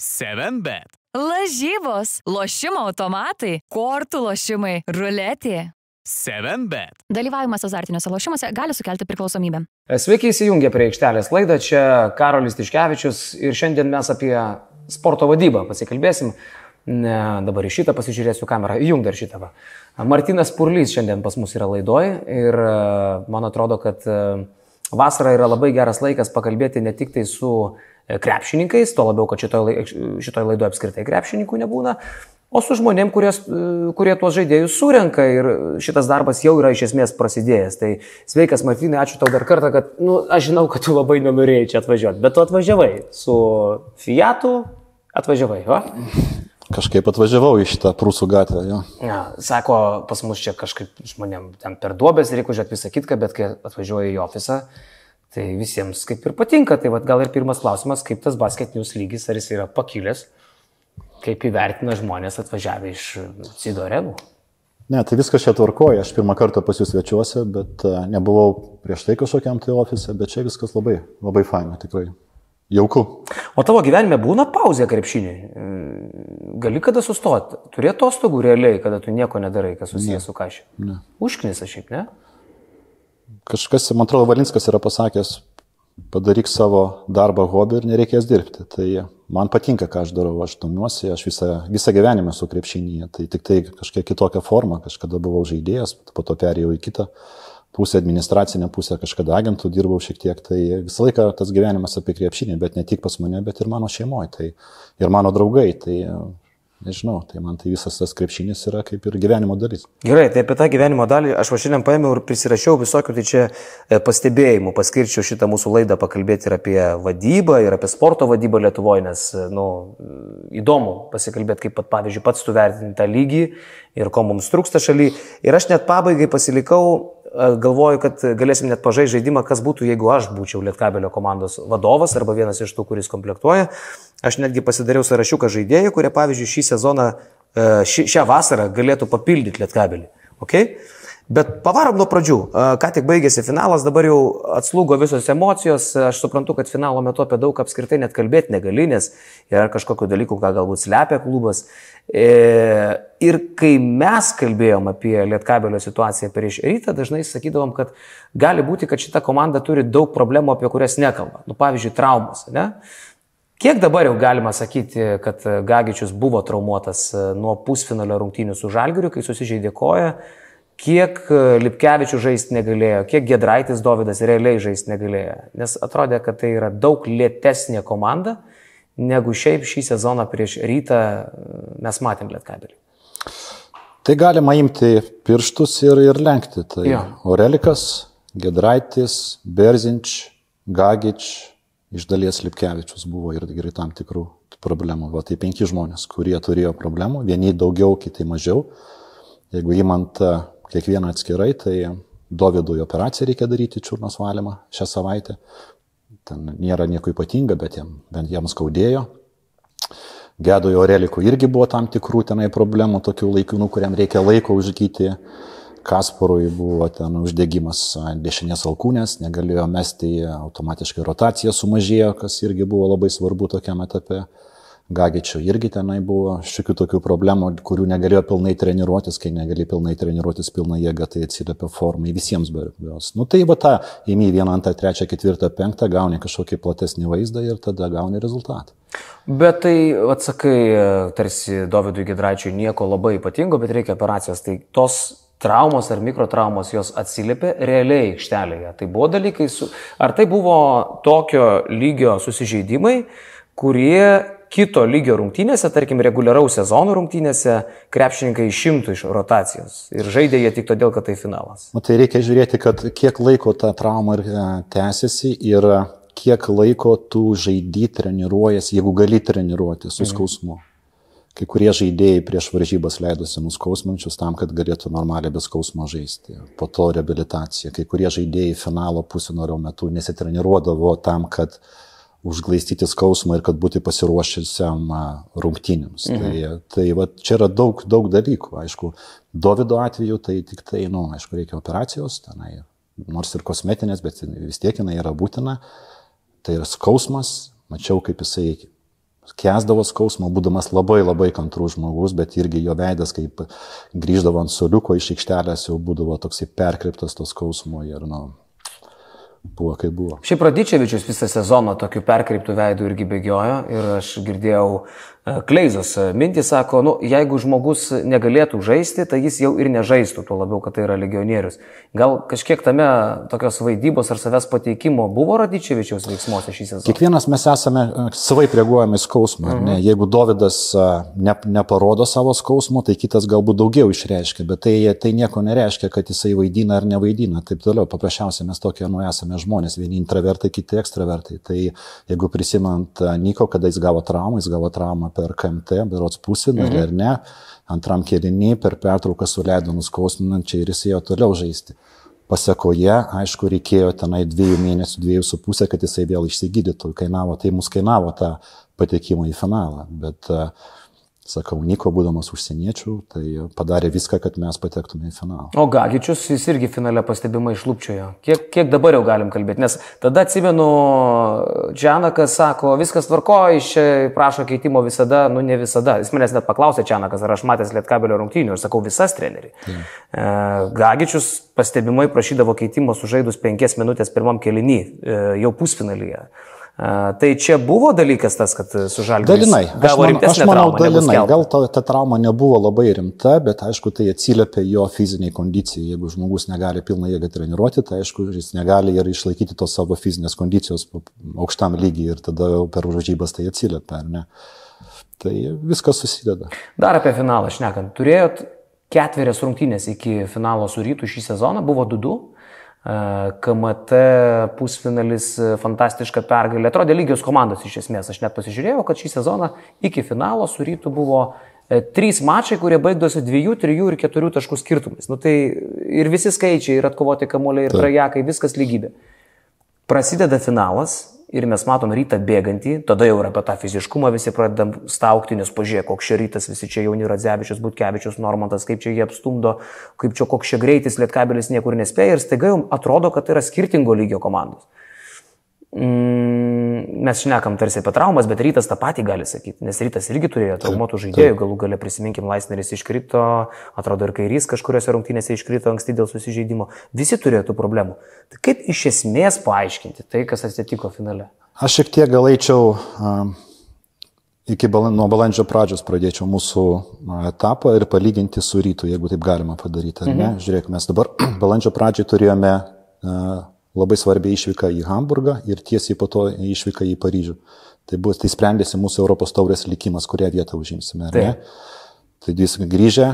7bet. Lažybos, lošimo automatai, kortų lošimai, ruletė. 7bet. Dalyvavimas azartiniuose lošimuose gali sukelti priklausomybę. Sveiki įsijungę prie aikštelės laidą, čia Karolis Tiškevičius ir šiandien mes apie sporto vadybą pasikalbėsim. Ne, dabar į šitą pasižiūrėsiu kamerą, įjung dar šitą. Va. Martinas Purlys šiandien pas mus yra laidoj ir e, man atrodo, kad e, vasara yra labai geras laikas pakalbėti ne tik tai su e, krepšininkais, tuo labiau, kad šitoje šitoj laidoje apskritai krepšininkų nebūna, o su žmonėm, kurie, kurie tuos žaidėjus surenka ir šitas darbas jau yra iš esmės prasidėjęs. Tai sveikas Martinai, ačiū tau dar kartą, kad, na, nu, aš žinau, kad tu labai nenorėjai čia atvažiuoti, bet tu atvažiavai su Fiatu, atvažiavai, va? Kažkaip atvažiavau į šitą prūsų gatvę. Jo. Ja, sako, pas mus čia kažkaip žmonėm ten per duobės reikia užžiūrėti visą kitką, bet kai atvažiuoju į ofisą, tai visiems kaip ir patinka. Tai vat, gal ir pirmas klausimas, kaip tas basketinius lygis, ar jis yra pakilęs, kaip įvertina žmonės atvažiavę iš Cido arenų. Ne, tai viskas čia tvarkoja, aš pirmą kartą pas jūs svečiuosi, bet uh, nebuvau prieš tai kažkokiam tai ofise, bet čia viskas labai, labai faina, tikrai. Jauku. O tavo gyvenime būna pauzė krepšiniai? Gali kada sustoti? Turi atostogų realiai, kada tu nieko nedarai, kas susijęs su kažkiu? Ne. Užknisa šiaip, ne? Kažkas, man atrodo, Valinskas yra pasakęs, padaryk savo darbą hobį ir nereikės dirbti. Tai man patinka, ką aš darau, aš domiuosi, aš visą, visą gyvenimą su krepšinyje. Tai tik tai kažkiek kitokią formą, kažkada buvau žaidėjas, po to perėjau į kitą pusę administracinę pusę, kažkada agentų dirbau šiek tiek, tai visą laiką tas gyvenimas apie krepšinį, bet ne tik pas mane, bet ir mano šeimoje, tai ir mano draugai, tai nežinau, tai man tai visas tas krepšinis yra kaip ir gyvenimo dalis. Gerai, tai apie tą gyvenimo dalį aš va šiandien paėmiau ir prisirašiau visokių, tai čia e, pastebėjimų, paskirčiau šitą mūsų laidą pakalbėti ir apie vadybą, ir apie sporto vadybą Lietuvoje, nes, na, nu, įdomu pasikalbėti, kaip pat, pavyzdžiui, pats tu vertini tą lygį ir ko mums trūksta šaly. Ir aš net pabaigai pasilikau galvoju, kad galėsim net pažaisti žaidimą, kas būtų, jeigu aš būčiau Lietkabelio komandos vadovas arba vienas iš tų, kuris komplektuoja. Aš netgi pasidariau sąrašiuką žaidėjų, kurie, pavyzdžiui, šį sezoną, ši, šią vasarą galėtų papildyti Lietkabelį. Okay? Bet pavarom nuo pradžių. Ką tik baigėsi finalas, dabar jau atslūgo visos emocijos. Aš suprantu, kad finalo metu apie daug apskritai net kalbėti negali, nes yra kažkokiu dalyku, ką galbūt slepia klubas. E, ir kai mes kalbėjom apie Lietkabelio situaciją prieš rytą, dažnai sakydavom, kad gali būti, kad šita komanda turi daug problemų, apie kurias nekalba. Nu, pavyzdžiui, traumas. Ne? Kiek dabar jau galima sakyti, kad Gagičius buvo traumuotas nuo pusfinalio rungtynių su Žalgiriu, kai susižeidė koją? Kiek e, Lipkevičių žaisti negalėjo, kiek Gedraitis Davidas realiai žaisti negalėjo. Nes atrodė, kad tai yra daug lėtesnė komanda, negu šiaip šį sezoną prieš rytą e, mes matėm Lietkabelį. Tai galima imti pirštus ir, ir lenkti. Tai ja. Orelikas, Gedraitis, Berzinč, Gagič, iš dalies Lipkevičius buvo ir, ir tam tikrų problemų. Va, tai penki žmonės, kurie turėjo problemų, vieni daugiau, kiti mažiau. Jeigu įmant kiekvieną atskirai, tai Dovydui operaciją reikia daryti čiurnos valymą šią savaitę. Ten nėra nieko ypatinga, bet jam, bent jam skaudėjo. Gedui Orelikui irgi buvo tam tikrų tenai problemų, tokių laikinų, kuriam reikia laiko užgyti. Kasparui buvo ten uždegimas dešinės alkūnės, negalėjo mesti, automatiškai rotacija sumažėjo, kas irgi buvo labai svarbu tokiam etape. Gagičio irgi tenai buvo šiokių tokių problemų, kurių negalėjo pilnai treniruotis, kai negali pilnai treniruotis pilna jėga, tai atsiliepia formai visiems beveik. Nu tai va tą įmy vieną, antrą, trečią, ketvirtą, penktą, gauni kažkokį platesnį vaizdą ir tada gauni rezultatą. Bet tai, atsakai, tarsi Dovydui Gedraičiui nieko labai ypatingo, bet reikia operacijos. Tai tos traumos ar mikrotraumos jos atsiliepia realiai aikštelėje. Tai buvo dalykai, su... ar tai buvo tokio lygio susižeidimai, kurie kito lygio rungtynėse, tarkim, reguliaraus sezono rungtynėse, krepšininkai išimtų iš rotacijos ir žaidė jie tik todėl, kad tai finalas. O tai reikia žiūrėti, kad kiek laiko ta trauma e, tęsiasi ir kiek laiko tu žaidži treniruojasi, jeigu gali treniruoti su mhm. skausmu. Mhm. Kai kurie žaidėjai prieš varžybas leidosi nuskausmančius tam, kad galėtų normaliai be skausmo žaisti. Po to rehabilitacija. Kai kurie žaidėjai finalo pusinorio metu nesitreniruodavo tam, kad uh, užglaistyti skausmą ir kad būti pasiruošusiam rungtynėms. Mhm. Tai, tai va, čia yra daug, daug dalykų. Aišku, Davido atveju tai tik tai, na, nu, aišku, reikia operacijos, tenai, nors ir kosmetinės, bet vis tiek jinai yra būtina. Tai yra skausmas, mačiau, kaip jisai Kesdavo skausmą, būdamas labai labai kantrus žmogus, bet irgi jo veidas, kaip grįždavo ant soliuko iš aikštelės, jau būdavo toksai perkriptas to skausmo ir, nu, buvo kaip buvo. Šiaip Radičevičius visą sezoną tokiu perkreiptų veidų irgi bėgiojo ir aš girdėjau e, Kleizos mintį, sako, nu, jeigu žmogus negalėtų žaisti, tai jis jau ir nežaistų, tuo labiau, kad tai yra legionierius. Gal kažkiek tame tokios vaidybos ar savęs pateikimo buvo Radičevičiaus veiksmuose šį sezoną? Kiekvienas mes esame e, savai reaguojame į skausmą. Mhm. Ne? Jeigu Davidas e, ne, neparodo savo skausmo, tai kitas galbūt daugiau išreiškia, bet tai, tai nieko nereiškia, kad jisai vaidina ar nevaidina. Taip toliau, paprasčiausiai mes tokie nu esame esame žmonės, vieni intravertai, kiti ekstravertai. Tai jeigu prisimant Niko, kada jis gavo traumą, jis gavo traumą per KMT, berots pusfinalį mhm. ar ne, antram kėlinį per pertrauką suleido nuskausminančiai ir jis ėjo toliau žaisti. Pasakoje, aišku, reikėjo tenai dviejų mėnesių, dviejų su pusę, kad jisai vėl išsigydytų. Kainavo, tai mus kainavo tą patekimą į finalą. Bet uh, sakau, Niko būdamas užsieniečių, tai padarė viską, kad mes patektume į finalą. O Gagičius jis irgi finale pastebimai išlūpčiojo. Kiek, kiek dabar jau galim kalbėti? Nes tada atsimenu, Čianakas sako, viskas tvarko, iš čia prašo keitimo visada, nu ne visada. Jis manęs net paklausė Čianakas, ar aš matęs Lietkabelio rungtynių ir sakau, visas treneriai. Ja. E, Gagičius pastebimai prašydavo keitimo sužaidus penkias minutės pirmam kelinį, e, jau pusfinalyje. Tai čia buvo dalykas tas, kad sužalgiai. Dalinai. Gavo aš, man, aš manau, traumą, dalinai. Gal ta, ta trauma nebuvo labai rimta, bet aišku, tai atsiliepia jo fiziniai kondicijai. Jeigu žmogus negali pilną jėgą treniruoti, tai aišku, jis negali ir išlaikyti tos savo fizinės kondicijos aukštam lygiai ir tada per užžybas tai atsiliepia, ar ne? Tai viskas susideda. Dar apie finalą šnekant. Turėjot ketverias rungtynės iki finalo su rytų šį sezoną, buvo 2-2. KMT pusfinalis fantastiška pergalė. Atrodė lygios komandos iš esmės. Aš net pasižiūrėjau, kad šį sezoną iki finalo su rytu buvo e, trys mačai, kurie baigdosi dviejų, trijų ir keturių taškų skirtumais. Nu, tai ir visi skaičiai, ir atkovoti kamuoliai, ir trajekai, viskas lygybė. Prasideda finalas, ir mes matom rytą bėgantį, tada jau ir apie tą fiziškumą visi pradedam staukti, nes pažiūrėk, koks čia rytas, visi čia jauni Radzevičius, Butkevičius, Normantas, kaip čia jie apstumdo, kaip čia koks čia greitis, Lietkabelis niekur nespėja ir staiga jums atrodo, kad tai yra skirtingo lygio komandos. Mm, mes šnekam tarsi apie traumas, bet rytas tą patį gali sakyti, nes rytas irgi turėjo traumuotų žaidėjų, galų gale prisiminkim, Laisneris iškrito, atrodo ir kairys kažkuriuose rungtynėse iškrito anksti dėl susižeidimo, visi turėjo tų problemų. Tai kaip iš esmės paaiškinti tai, kas atsitiko finale? Aš šiek tiek gal eičiau um, iki balan, nuo balandžio pradžios pradėčiau mūsų etapą ir palyginti su rytu, jeigu taip galima padaryti. Mhm. Žiūrėk, mes dabar balandžio pradžioj turėjome uh, labai svarbi išvyka į Hamburgą ir tiesiai po to išvyka į Paryžių. Tai bus, tai sprendėsi mūsų Europos taurės likimas, kurią vietą užimsime. Tai. Tai vis grįžę,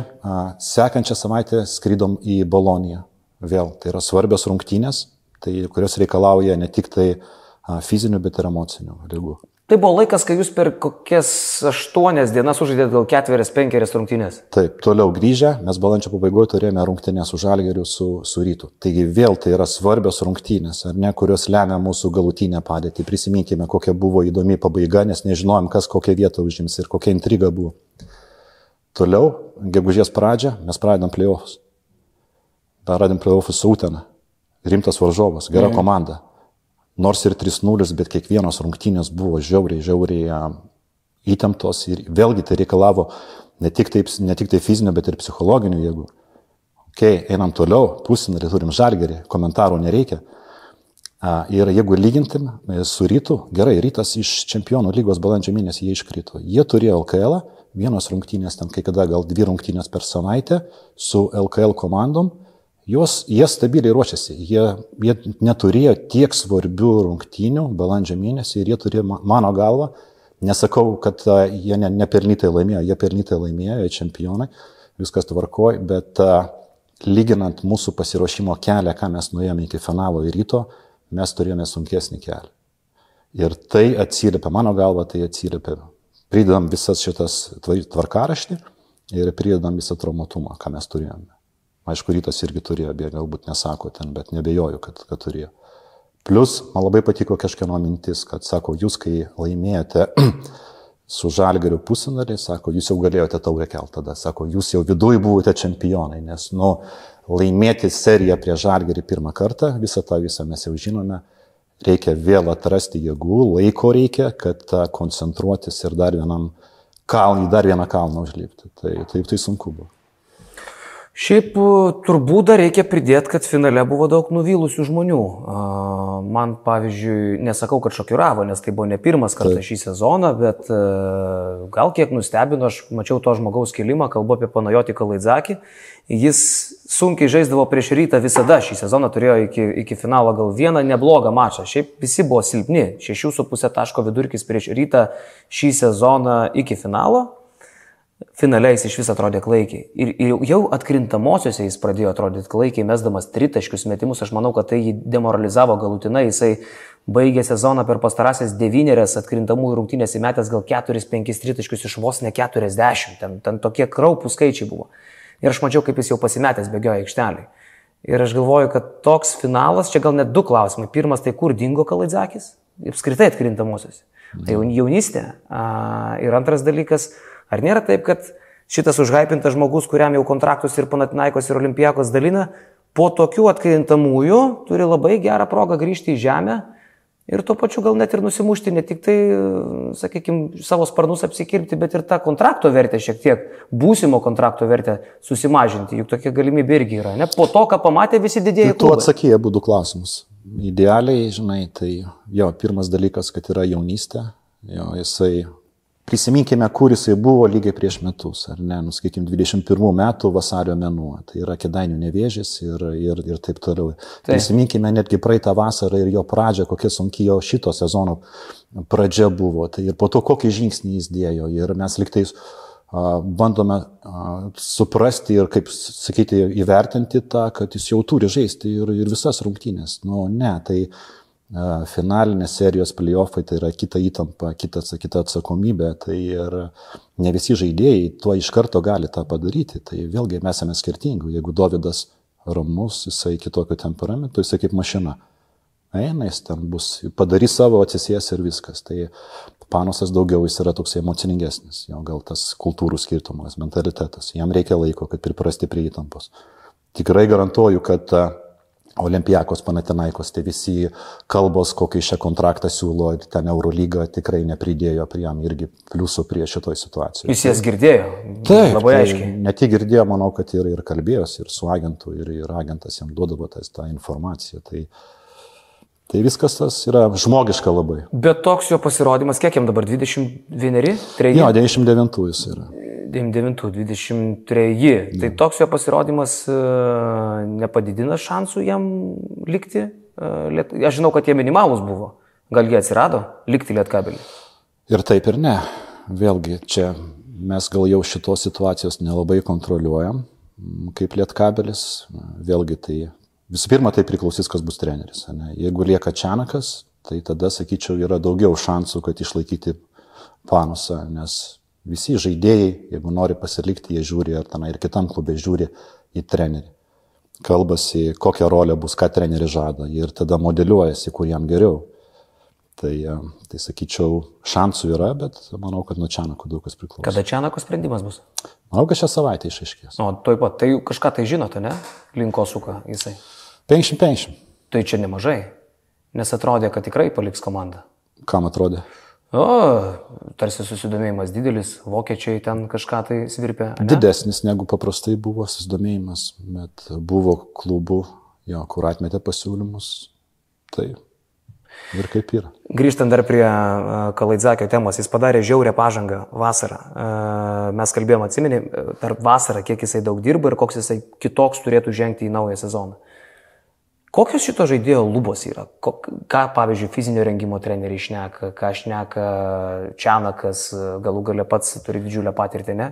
sekančią savaitę skrydom į Boloniją. Vėl, tai yra svarbios rungtynės, tai, kurios reikalauja ne tik tai fizinių, bet ir emocinių lygų. Tai buvo laikas, kai jūs per kokias aštuonias dienas užžaidėte gal ketverias, penkerias rungtynės. Taip, toliau grįžę, mes balandžio pabaigoje turėjome rungtynės su Žalgeriu, su, su Rytu. Taigi vėl tai yra svarbios rungtynės, ar ne, kurios lemia mūsų galutinę padėtį. Prisiminkime, kokia buvo įdomi pabaiga, nes nežinojom, kas kokią vietą užims ir kokia intriga buvo. Toliau, gegužės pradžią, mes pradedam playoffs. Pradedam playoffs su Utena. Rimtas varžovas, gera mm. komanda nors ir 3-0, bet kiekvienos rungtynės buvo žiauriai, žiauriai įtemptos ir vėlgi tai reikalavo ne tik, taip, ne tik tai fizinio, bet ir psichologinių jėgų. Ok, einam toliau, pusinarį turim žalgerį, komentarų nereikia. Ir jeigu lygintim e, su rytu, gerai, rytas iš čempionų lygos balandžio mėnesį jie iškrito. Jie turėjo LKL, vienos rungtynės, ten kai kada gal dvi rungtynės per savaitę su LKL komandom Jos, jie stabiliai ruošiasi, jie, jie neturėjo tiek svarbių rungtynių balandžio mėnesį ir jie turėjo, mano galva, nesakau, kad jie ne, nepelnytai laimėjo, jie pelnytai laimėjo, jie čempionai, viskas tvarkoj, bet lyginant mūsų pasiruošimo kelią, ką mes nuėjome iki finalo ir ryto, mes turėjome sunkesnį kelią. Ir tai atsiliepia, mano galva, tai atsiliepia. Pridedam visas šitas tvarkaraštį ir pridedam visą traumatumą, ką mes turėjome. Aišku, rytas irgi turėjo, beje, galbūt nesako ten, bet nebejoju, kad, kad turėjo. Plus, man labai patiko kažkieno mintis, kad, sako, jūs kai laimėjote su žalgariu pusinarį, sako, jūs jau galėjote taurę kelti tada, sako, jūs jau viduje buvote čempionai, nes, nu, laimėti seriją prie žalgarį pirmą kartą, visą tą visą mes jau žinome, reikia vėl atrasti jėgų, laiko reikia, kad koncentruotis ir dar vienam kalną, į dar vieną kalną užlipti. Tai taip tai sunku buvo. Šiaip turbūt dar reikia pridėti, kad finale buvo daug nuvylusių žmonių. Man, pavyzdžiui, nesakau, kad šokiravo, nes tai buvo ne pirmas kartas šį sezoną, bet gal kiek nustebino, aš mačiau to žmogaus kilimą, kalbu apie Panajotį Kalaidzakį. Jis sunkiai žaisdavo prieš rytą visada šį sezoną, turėjo iki, iki finalo gal vieną neblogą mačą. Šiaip visi buvo silpni, 6,5 taško vidurkis prieš rytą šį sezoną iki finalo finale jis iš vis atrodė klaikiai. Ir, jau atkrintamosiose jis pradėjo atrodyti klaikiai, mesdamas tritaškius metimus. Aš manau, kad tai jį demoralizavo galutinai. Jisai baigė sezoną per pastarąsias devynerias atkrintamų rungtynės įmetęs gal 4-5 tritaškius iš vos ne 40. Ten, ten tokie kraupų skaičiai buvo. Ir aš mačiau, kaip jis jau pasimetęs bėgioja aikšteliai. Ir aš galvoju, kad toks finalas, čia gal net du klausimai. Pirmas, tai kur dingo Kalaidzakis? Apskritai atkrintamosios. Tai jaunystė. Ir antras dalykas, Ar nėra taip, kad šitas užhypintas žmogus, kuriam jau kontraktus ir Panatinaikos ir Olimpijakos dalina, po tokių atkrintamųjų turi labai gerą progą grįžti į žemę ir tuo pačiu gal net ir nusimušti, ne tik tai, sakykime, savo sparnus apsikirpti, bet ir tą kontrakto vertę šiek tiek, būsimo kontrakto vertę susimažinti, juk tokia galimybė irgi yra. Ne? Po to, ką pamatė visi didėjai. Tu atsakėjai du klausimus. Idealiai, žinai, tai jo, pirmas dalykas, kad yra jaunystė, jo, jisai Prisiminkime, kur jisai buvo lygiai prieš metus, ar ne, nu, sakykime, 21 metų vasario mėnuo, tai yra kedainių nevėžys ir, ir, ir taip toliau. Taip. Prisiminkime netgi praeitą vasarą ir jo pradžią, kokia sunki jo šito sezono pradžia buvo, tai ir po to kokį žingsnį jis dėjo ir mes liktais bandome suprasti ir, kaip sakyti, įvertinti tą, kad jis jau turi žaisti ir, ir visas rungtynės. Nu, ne, tai finalinės serijos playoffai tai yra kita įtampa, kita, kita atsakomybė, tai ir ne visi žaidėjai tuo iš karto gali tą padaryti. Tai vėlgi mes esame skirtingi. Jeigu Davidas ramus, jisai kitokio temperamento, jisai kaip mašina. Eina, jis ten bus, padarys savo, atsisės ir viskas. Tai panosas daugiau jis yra toks emocingesnis, jo gal tas kultūrų skirtumas, mentalitetas. Jam reikia laiko, kad priprasti prie įtampos. Tikrai garantuoju, kad uh, Olimpijakos Panatinaikos, tai visi kalbos, kokį šią kontraktą siūlo, ten Eurolyga tikrai nepridėjo prie jam irgi pliusų prie šitoj situacijos. Jūs jas girdėjo? Taip, labai tai aiškiai. Ne tik girdėjo, manau, kad ir, ir kalbėjosi, ir su agentu, ir, ir agentas jam duodavo tas, tą informaciją. Tai, tai viskas tas yra žmogiška labai. Bet toks jo pasirodymas, kiek jam dabar 21? 3? Jo, 99 jis yra. 99-23. Tai toks jo pasirodymas e, nepadidina šansų jam likti. E, aš žinau, kad jie minimalus buvo. Gal jie atsirado likti lietkabelį? Ir taip ir ne. Vėlgi, čia mes gal jau šitos situacijos nelabai kontroliuojam, kaip lietkabelis. Vėlgi, tai visų pirma, tai priklausys, kas bus treneris. Ne? Jeigu lieka Čianakas, tai tada, sakyčiau, yra daugiau šansų, kad išlaikyti panusą, nes Visi žaidėjai, jeigu nori pasilikti, jie žiūri, ar ten ir kitam klubė žiūri į trenerį. Kalbasi, kokią rolę bus, ką treneris žada ir tada modeliuojasi, kur jam geriau. Tai, e, tai sakyčiau, šansų yra, bet manau, kad nuo Čianako daug kas priklauso. Kada Čianako sprendimas bus? Manau, kad šią savaitę išaiškės. O, toj pat, tai kažką tai žinote, ne? Linko suka jisai. 50-50. Tai čia nemažai, nes atrodė, kad tikrai paliks komandą. Kam atrodė? O, tarsi susidomėjimas didelis, vokiečiai ten kažką tai svirpia. Ne? Didesnis negu paprastai buvo susidomėjimas, bet buvo klubų, jo, kur atmetė pasiūlymus. Tai ir kaip yra. Grįžtant dar prie Kalaidzakio temos, jis padarė žiaurę pažangą vasarą. Mes kalbėjome, atsimeni, tarp vasarą, kiek jisai daug dirba ir koks jisai kitoks turėtų žengti į naują sezoną. Kokios šito žaidėjo lubos yra? Ką, pavyzdžiui, fizinio rengimo treneriai išneka, ką išneka Čianakas, galų gale pats turi didžiulę patirtį, ne?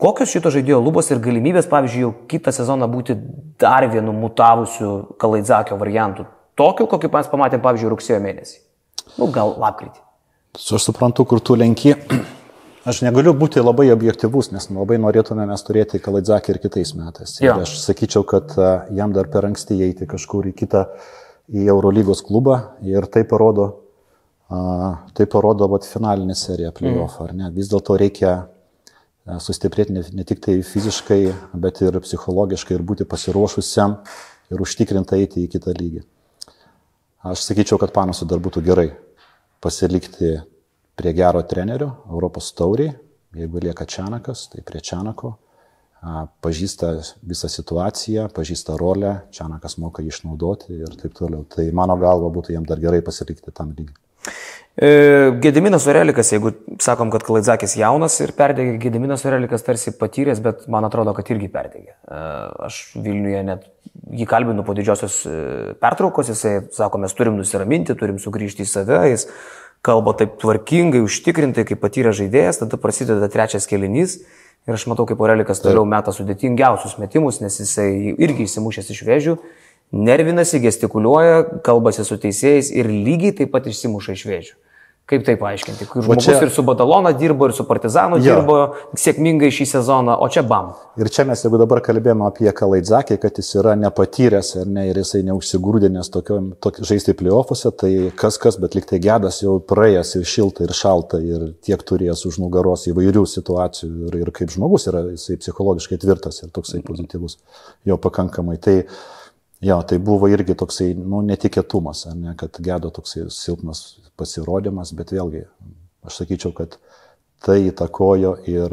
Kokios šito žaidėjo lubos ir galimybės, pavyzdžiui, jau kitą sezoną būti dar vienu mutavusiu Kalaidzakio variantu? Tokiu, kokį mes pamatėm, pavyzdžiui, rugsėjo mėnesį. Nu, gal lapkritį. Aš suprantu, kur tu lenki. Aš negaliu būti labai objektivus, nes labai norėtume mes turėti Kalaidzakį ir kitais metais. Ir ja. aš sakyčiau, kad jam dar per anksti įeiti kažkur į kitą, į Eurolygos klubą ir tai parodo, tai parodo vat, finalinė serija playoff, mm. ar ne. Vis dėlto reikia sustiprėti ne, ne tik tai fiziškai, bet ir psichologiškai ir būti pasiruošusiam ir užtikrintai eiti į kitą lygį. Aš sakyčiau, kad Panasui dar būtų gerai pasilikti prie gero trenerio Europos tauriai. Jeigu lieka Čianakas, tai prie Čianako. Pažįsta visą situaciją, pažįsta rolę, Čianakas moka jį išnaudoti ir taip toliau. Tai mano galva būtų jam dar gerai pasilikti tam lygiai. E, Gediminas Orelikas, jeigu sakom, kad Klaidzakis jaunas ir perdegė, Gediminas Orelikas tarsi patyręs, bet man atrodo, kad irgi perdegė. E, Aš Vilniuje net jį kalbinu po didžiosios e, pertraukos, jisai sako, mes turim nusiraminti, turim sugrįžti į save, jis kalba taip tvarkingai, užtikrintai, kaip patyręs žaidėjas, tada prasideda trečias kelinys. Ir aš matau, kaip Orelikas toliau meta sudėtingiausius metimus, nes jisai irgi įsimušęs iš vėžių, nervinasi, gestikuliuoja, kalbasi su teisėjais ir lygiai taip pat išsimuša iš vėžių. Kaip tai paaiškinti? Kai žmogus čia- ir su Badalona dirbo, ir su Partizanu Jo. dirbo sėkmingai šį sezoną, o čia bam. Ir čia mes, jeigu dabar kalbėjome apie Kalaidzakį, kad jis yra nepatyręs ar ne, ir jisai neužsigrūdinęs tokiom, tok, žaisti playoffuose, tai kas kas, bet liktai gedas jau praėjęs ir šilta, ir šalta, ir tiek turėjęs už nugaros įvairių situacijų, ir, ir kaip žmogus yra jisai psichologiškai tvirtas ir toksai pozityvus, jo pakankamai. Tai, jo, tai buvo irgi toksai, nu, netikėtumas, ne, kad gedo toksai silpnas pasirodymas, bet vėlgi, aš sakyčiau, kad tai įtakojo ir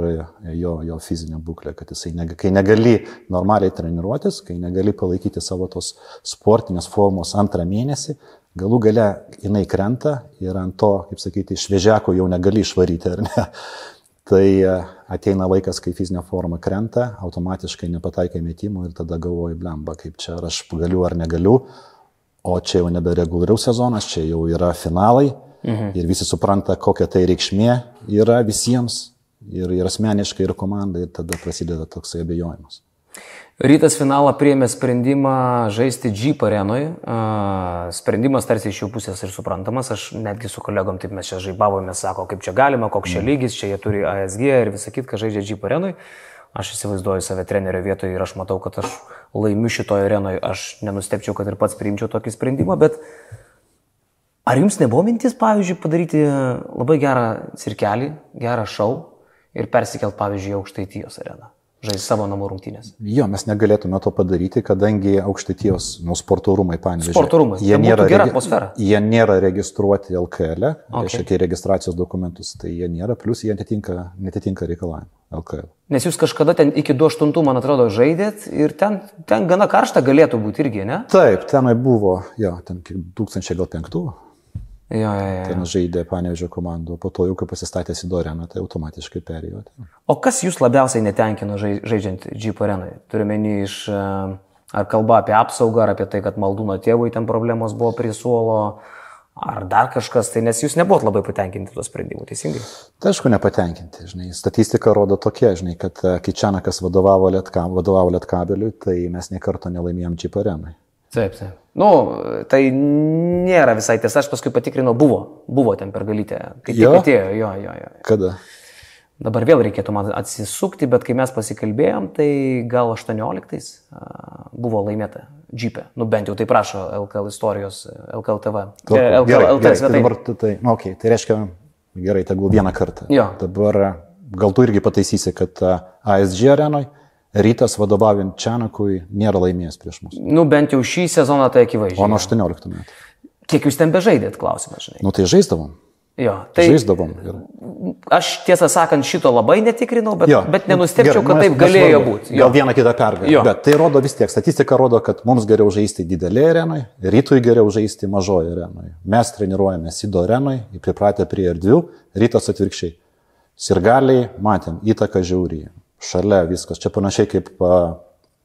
jo, jo fizinę būklę, kad jisai, neg kai negali normaliai treniruotis, kai negali palaikyti savo tos sportinės formos antrą mėnesį, galų gale jinai krenta ir ant to, kaip sakyti, šviežiako jau negali išvaryti, ar ne? Tai e, ateina laikas, kai fizinė forma krenta, automatiškai nepataikai metimų ir tada galvoji, blemba, kaip čia ar aš galiu ar negaliu, o čia jau nebe reguliariaus sezonas, čia jau yra finalai mhm. ir visi supranta, kokia tai reikšmė yra visiems ir, ir asmeniškai, ir komandai, ir tada prasideda toksai abejojimas. Rytas finalą priėmė sprendimą žaisti Jeep arenui. Sprendimas tarsi iš jų pusės ir suprantamas. Aš netgi su kolegom taip mes čia žaibavome, sako, kaip čia galima, koks čia lygis, čia jie turi ASG ir visą kitą, kad žaidžia Jeep arenui. Aš įsivaizduoju save trenerio vietoje ir aš matau, kad aš laimiu šitoje arenoje. Aš nenustepčiau, kad ir pats priimčiau tokį sprendimą, bet ar jums nebuvo mintis, pavyzdžiui, padaryti labai gerą cirkelį, gerą šou ir persikelt, pavyzdžiui, į aukštaitijos areną? Žaisti savo namų rungtynės. Jo, mes negalėtume to padaryti, kadangi aukštaitijos, nu, sporto rūmai, pavyzdžiui, Sporto rūmai. jie Tai nėra, gera atmosfera. jie nėra registruoti LKL, Okay. okay. reiškia, registracijos dokumentus, tai jie nėra, plus jie netitinka, netitinka reikalavimų LKL. Nes jūs kažkada ten iki 28, man atrodo, žaidėt ir ten, ten gana karšta galėtų būti irgi, ne? Taip, tenai buvo, jo, ten kiek 2005, Jo, jo, jo. ten žaidė Panevežio komandų, po to jau kai pasistatė Sidoreną, tai automatiškai perėjo. O kas jūs labiausiai netenkino žai- žaidžiant Jeep arenai? Turiuomenį iš... e, Ar kalba apie apsaugą, ar apie tai, kad maldūno tėvui ten problemos buvo prie suolo, ar dar kažkas, tai nes jūs nebuvot labai patenkinti tuo sprendimu, teisingai? Tai aišku, nepatenkinti, žinai. Statistika rodo tokia, žinai, kad e, kai Čianakas vadovavo, lietka, vadovavo Lietkabeliui, tai mes niekarto nelaimėjom Čiparenai. Taip, taip. Nu, tai nėra visai tiesa, aš paskui patikrinau, buvo, buvo ten per galytę. Kaip Jo? tik atėjo, jo, jo, jo. Kada? Dabar vėl reikėtų man atsisukti, bet kai mes pasikalbėjom, tai gal 18 a, buvo laimėta džipė. Nu bent jau tai prašo LKL istorijos, LKL TV. LKL, Gerai, LKL gerai, tai dabar tai, nu, okay, tai reiškia, gerai, tegul vieną kartą. Jo. Dabar gal tu irgi pataisysi, kad ASG arenoj rytas vadovaujant Čianakui nėra laimėjęs prieš mus. Nu bent jau šį sezoną tai O akivaizdžiai. nuo 18 metų. Kiek jūs ten bežaidėt, klausimas, žinai. Nu tai žaisdavom. Jo, Tai... Žaisdavom. Ir... aš tiesą sakant šito labai netikrinau, bet, Jo. bet nenustepčiau, kad taip galėjo būti. Gal vieną kitą pergalę. Bet tai rodo vis tiek, statistika rodo, kad mums geriau žaisti didelėje arenoje, rytui geriau žaisti mažoje arenoje. Mes treniruojame Sido arenoje, pripratę prie erdvių, rytas atvirkščiai. Sirgaliai, matėm, įtaka žiauriai. Šalia viskas. Čia panašiai kaip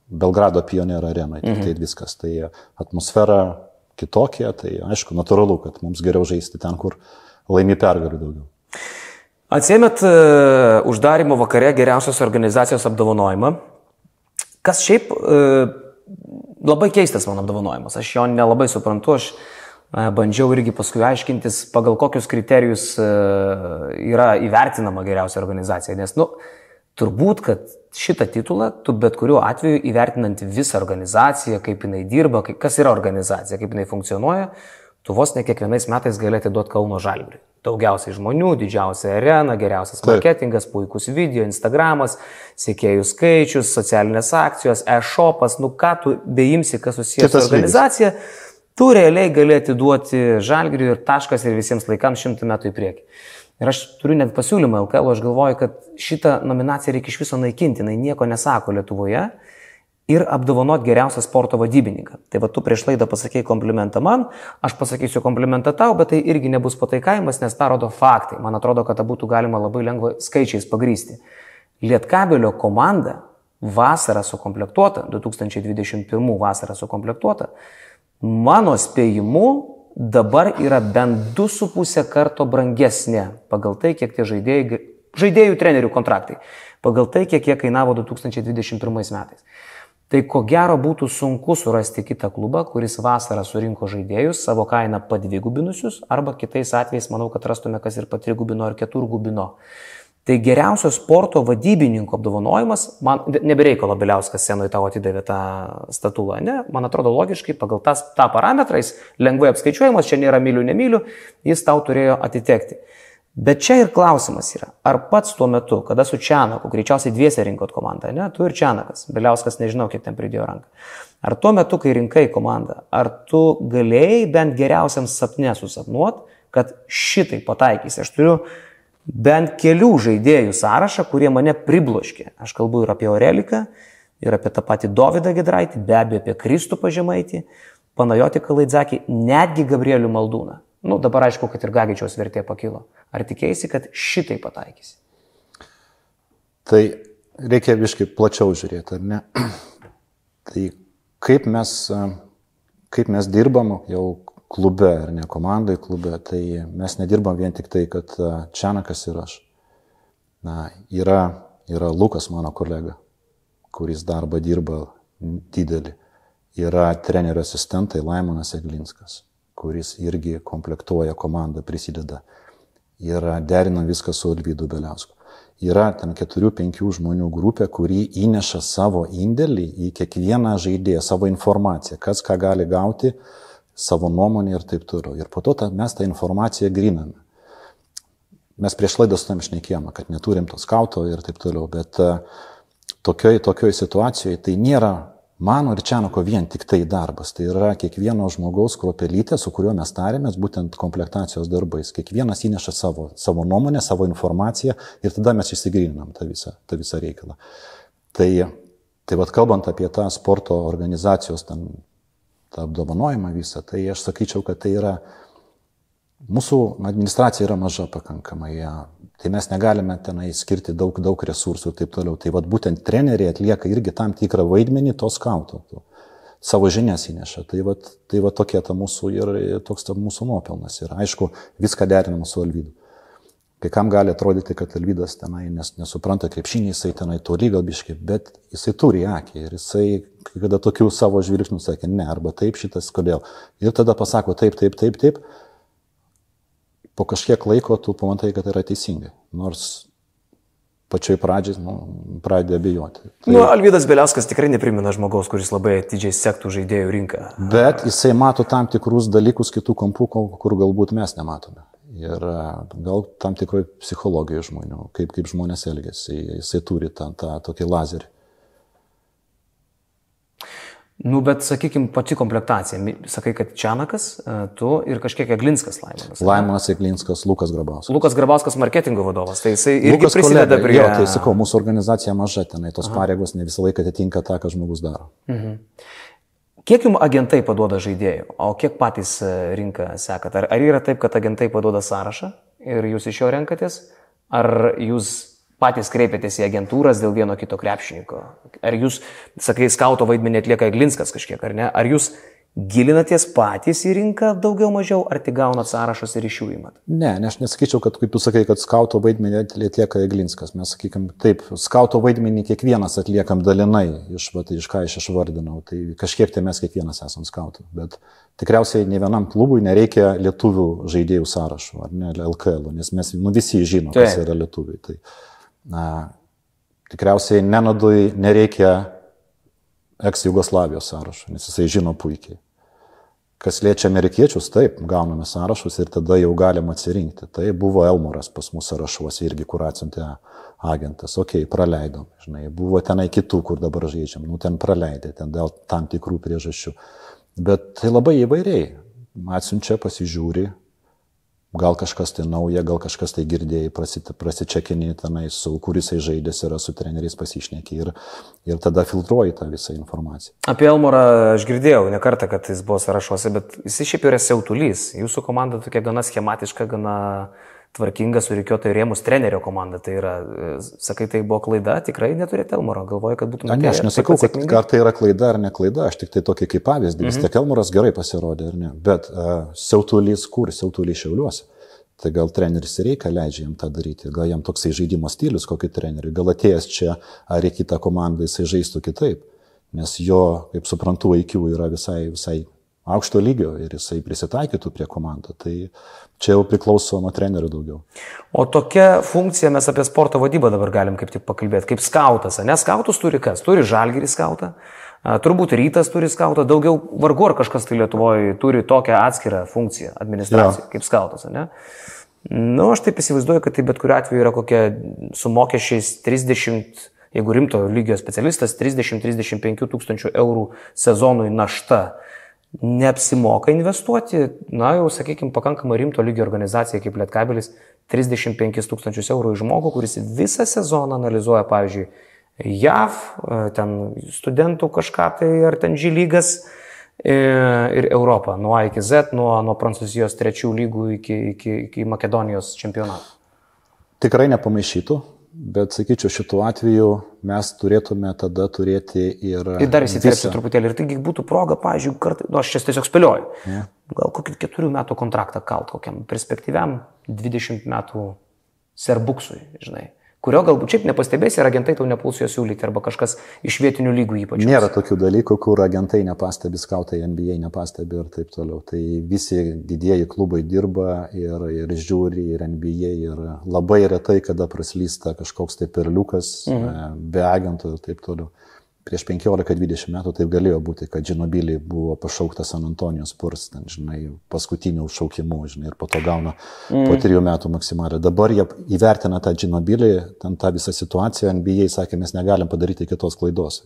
Belgrado pionero arenoje. Mhm. Tai viskas. Tai atmosfera kitokia, tai aišku, natūralu, kad mums geriau žaisti ten, kur laimi pergalių daugiau. Atsėmėt e, uždarimo vakare geriausios organizacijos apdovanojimą. Kas šiaip e, labai keistas man apdovanojimas. Aš jo nelabai suprantu. Aš e, bandžiau irgi paskui aiškintis, pagal kokius kriterijus yra įvertinama geriausia organizacija. Nes, nu, turbūt, kad šitą titulą tu bet kuriuo atveju įvertinant visą organizaciją, kaip jinai dirba, kaip, kas yra organizacija, kaip jinai funkcionuoja, tu vos ne kiekvienais metais gali atiduoti Kauno Žalgiriui. Daugiausiai žmonių, didžiausia arena, geriausias Taip. marketingas, puikus video, Instagramas, sekėjų skaičius, socialinės akcijos, e-shopas, nu ką tu beimsi, kas susijęs su organizacija. tu realiai gali atiduoti žalgiriui ir taškas ir visiems laikams šimtų metų į priekį. Ir aš turiu net pasiūlymą LKL, aš galvoju, kad šitą nominaciją reikia iš viso naikinti, jinai nieko nesako Lietuvoje ir apdovanot geriausią sporto vadybininką. Tai va tu prieš laidą pasakėjai komplimentą man, aš pasakysiu komplimentą tau, bet tai irgi nebus pataikavimas, nes tą rodo faktai. Man atrodo, kad tą būtų galima labai lengvai skaičiais pagrysti. Lietkabelio komanda vasarą sukomplektuota, 2021 vasarą sukomplektuota, mano spėjimu dabar yra bent 2,5 karto brangesnė pagal tai, kiek tie žaidėjai, žaidėjų trenerių kontraktai, pagal tai, kiek jie kainavo 2021 metais. Tai ko gero būtų sunku surasti kitą klubą, kuris vasarą surinko žaidėjus savo kainą padvigubinusius, arba kitais atvejais manau, kad rastume, kas ir patrigubino ar keturgubino. Tai geriausio sporto vadybininko apdovanojimas, man nebereikalo Biliauskas senoje tavo atidavė tą statulą, ne? Man atrodo logiškai, pagal tas, tą parametrą jis lengvai apskaičiuojamas, čia nėra mylių, nemylių, jis tau turėjo atitekti. Bet čia ir klausimas yra, ar pats tuo metu, kada su Čianaku, greičiausiai dviese rinkot komandą, ne, tu ir Čianakas, Biliauskas nežinau, kiek ten pridėjo ranką. Ar tuo metu, kai rinkai komandą, ar tu galėjai bent geriausiam sapne susapnuot, kad šitai pataikysi? Aš turiu bent kelių žaidėjų sąrašą, kurie mane pribloškė. Aš kalbu ir apie Oreliką, ir apie tą patį Dovydą Gedraitį, be abejo apie Kristų pažemaitį, Panajoti Kalaidzakį, netgi Gabrielių Maldūną. Nu, dabar aišku, kad ir Gagičiaus vertė pakilo. Ar tikėsi, kad šitai pataikysi? Tai reikia viškai plačiau žiūrėti, ar ne? tai kaip mes, kaip mes dirbam jau klube ar ne komandai klube, tai mes nedirbam vien tik tai, kad Čianakas ir aš. Na, yra, yra Lukas mano kolega, kuris darbą dirba didelį. Yra trenerio asistentai Laimonas Eglinskas, kuris irgi komplektuoja komandą, prisideda. Yra derina viską su Alvydu Beliausku. Yra ten keturių, penkių žmonių grupė, kuri įneša savo indėlį į kiekvieną žaidėją, savo informaciją, kas ką gali gauti, uh, savo nuomonę ir taip toliau. Ir po to ta, mes tą informaciją griname. Mes prieš laidą su tam išnekėjome, kad neturim to skauto ir taip toliau, bet e, tokioj, tokioj situacijoje tai nėra mano ir Čianoko vien tik tai darbas. Tai yra kiekvieno žmogaus kruopelytė, su kuriuo mes tarėmės, būtent komplektacijos darbais. Kiekvienas įneša savo, savo nuomonę, savo informaciją ir tada mes išsigryninam tą visą, tą visą reikalą. Tai, tai vad kalbant apie tą sporto organizacijos ten tą apdovanojimą visą, tai aš sakyčiau, kad tai yra, mūsų administracija yra maža pakankamai, ja, tai mes negalime tenai skirti daug, daug resursų ir taip toliau. Tai vad būtent treneriai atlieka irgi tam tikrą vaidmenį to skauto. To, savo žinias įneša. Tai va, tai va tokia ta mūsų ir toks ta mūsų nuopelnas. Ir aišku, viską derinam su Alvydu. Kai kam gali atrodyti, kad Elvydas tenai nes, nesupranta krepšinį, jisai tenai toli galbiškai, bet jisai turi akį ir jisai, kai kada tokių savo žvilgsnių sakė, ne, arba taip šitas, kodėl. Ir tada pasako taip, taip, taip, taip. Po kažkiek laiko tu pamatai, kad yra teisingai. Nors pačioj pradžiai nu, pradėjo abejoti. Tai... Nu, Alvydas Beliaskas tikrai neprimena žmogaus, kuris labai atidžiai sektų žaidėjų rinką. Bet jisai mato tam tikrus dalykus kitų kampų, kur galbūt mes nematome ir e, gal tam tikroj psichologijai žmonių, kaip, kaip žmonės elgesi, jisai turi tą, tą tokį lazerį. Nu, bet, sakykime, pati komplektacija. Sakai, kad Čianakas, e, tu ir kažkiek Eglinskas Laimonas. Laimonas Eglinskas, Lukas Grabauskas. Lukas Grabauskas marketingo vadovas, tai jisai irgi prisideda kolega, prie... Jo, tai sakau, mūsų organizacija maža tenai, tos Aha. pareigos ne visą laiką atitinka tą, ką žmogus daro. Mhm. Kiek jums agentai paduoda žaidėjų, o kiek patys e, rinką sekat? Ar, ar yra taip, kad agentai paduoda sąrašą ir jūs iš jo renkatės? Ar jūs patys kreipiatės į agentūras dėl vieno kito krepšininko? Ar jūs, sakai, skauto vaidmenį atlieka Eglinskas kažkiek, ar ne? Ar jūs gilinatės patys į rinką daugiau mažiau, ar tik gaunat sąrašus ir iš jų įmat? Ne, ne, aš nesakyčiau, kad kaip tu sakai, kad skauto vaidmenį atlieka Eglinskas. Mes sakykim, taip, skauto vaidmenį kiekvienas atliekam dalinai, iš, va, iš ką aš išvardinau. Tai kažkiek tai mes kiekvienas esam skautų. Bet tikriausiai ne vienam klubui nereikia lietuvių žaidėjų sąrašų, ar ne, LKL, nes mes nu, visi žinom, kas tai. yra lietuviai. Tai, na, tikriausiai nenodui nereikia eks-Jugoslavijos sąrašo, nes jisai žino puikiai. Kas liečia amerikiečius, taip, gauname sąrašus ir tada jau galim atsirinkti. Tai buvo Elmoras pas mūsų sąrašuose irgi, kur atsiuntė agentas. Ok, praleidom, žinai, buvo tenai kitų, kur dabar žaidžiam, nu ten praleidė, ten dėl tam tikrų priežasčių. Bet tai labai įvairiai. Atsiunčia, pasižiūri, gal kažkas tai nauja, gal kažkas tai girdėjai, prasičekinį tenai, su kuris jisai žaidės yra, su treneriais pasišneki ir, ir tada filtruoji tą visą informaciją. Apie Elmorą aš girdėjau ne kartą, kad jis buvo sąrašuose, bet jis šiaip yra siautulys. Jūsų komanda tokia gana schematiška, gana tvarkinga, surikiuota į rėmus trenerio komanda. Tai yra, sakai, tai buvo klaida, tikrai neturėti Elmoro, galvoju, kad būtų... Ne, aš nesakau, kad ar tai yra klaida ar ne klaida, aš tik tai tokį kaip pavyzdį. Vis mhm. tiek Elmoras gerai pasirodė, ar ne. Bet uh, siautulys kur, siautulys šiauliuosi. Tai gal treneris reikia leidžia jam tą daryti, gal jam toksai žaidimo stilius kokį trenerių, gal atėjęs čia ar į kitą komandą jisai žaistų kitaip, nes jo, kaip suprantu, IQ yra visai, visai aukšto lygio ir jisai prisitaikytų prie komandą. Tai čia jau priklauso nuo trenerių daugiau. O tokia funkcija mes apie sporto vadybą dabar galim kaip tik pakalbėti, kaip skautas. Ne skautus turi kas? Turi žalgerį skautą. Turbūt rytas turi skautą, daugiau vargu ar kažkas tai Lietuvoje turi tokią atskirą funkciją administraciją ja. kaip skautas, ne? Na, nu, aš taip įsivaizduoju, kad tai bet kuriu atveju yra kokia su mokesčiais 30, jeigu rimto lygio specialistas, 30-35 tūkstančių eurų sezonui našta neapsimoka investuoti, na jau, sakykime, pakankamai rimto lygio organizacija kaip Lietkabelis 35 tūkstančius eurų į žmogų, kuris visą sezoną analizuoja, pavyzdžiui, JAV, e, ten studentų kažką tai, ar ten žylygas e, ir Europą, nuo A iki Z, nuo, nuo Prancūzijos trečių lygų iki, iki, iki Makedonijos čempionatų. Tikrai nepamaišytų, Bet sakyčiau, šituo atveju mes turėtume tada turėti ir... Ir dar įsiterpsiu truputėlį. Ir taigi būtų proga, pažiūrėjau, kartą, nu, aš čia tiesiog spėlioju, ja. gal kokį keturių metų kontraktą kalt kokiam perspektyviam 20 metų serbuksui, žinai kurio galbūt šiaip nepastebėsi ir agentai tau nepuls jo siūlyti arba kažkas iš vietinių lygų ypač. Nėra tokių dalykų, kur agentai nepastebi, skautai NBA nepastebi ir taip toliau. Tai visi didieji klubai dirba ir, ir žiūri ir NBA ir labai retai, kada praslysta kažkoks tai perliukas mhm. be agentų ir taip toliau prieš 15-20 metų taip galėjo būti, kad Džinobilį buvo pašauktas San Antonijos Spurs, ten, žinai, paskutinių šaukimų, žinai, ir po to gauna mm. po trijų metų maksimalią. Dabar jie įvertina tą Džinobilį, ten tą visą situaciją, NBA sakė, mes negalim padaryti kitos klaidos.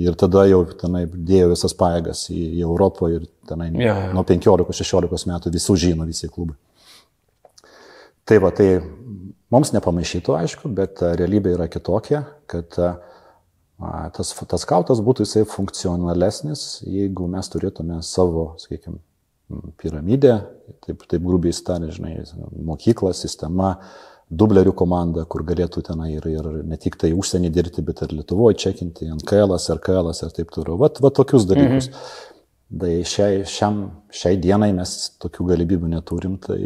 Ir tada jau tenai dėjo visas pajėgas į, į Europą ir tenai yeah. nuo 15-16 metų visų žino visi klubai. Tai va, tai mums nepamaišytų, aišku, bet realybė yra kitokia, kad uh, Tas, tas skautas būtų jisai funkcionalesnis, jeigu mes turėtume savo, sakykime, piramidę, taip, taip grubiai stari, žinai, mokykla, sistema, dublerių komanda, kur galėtų tenai ir, ir ne tik tai užsienį dirbti, bet ir Lietuvoje čekinti, NKL, RKL ir taip toliau. Vat, vat tokius dalykus. Mhm. Tai šiai, šiam, šiai dienai mes tokių galimybių neturim, tai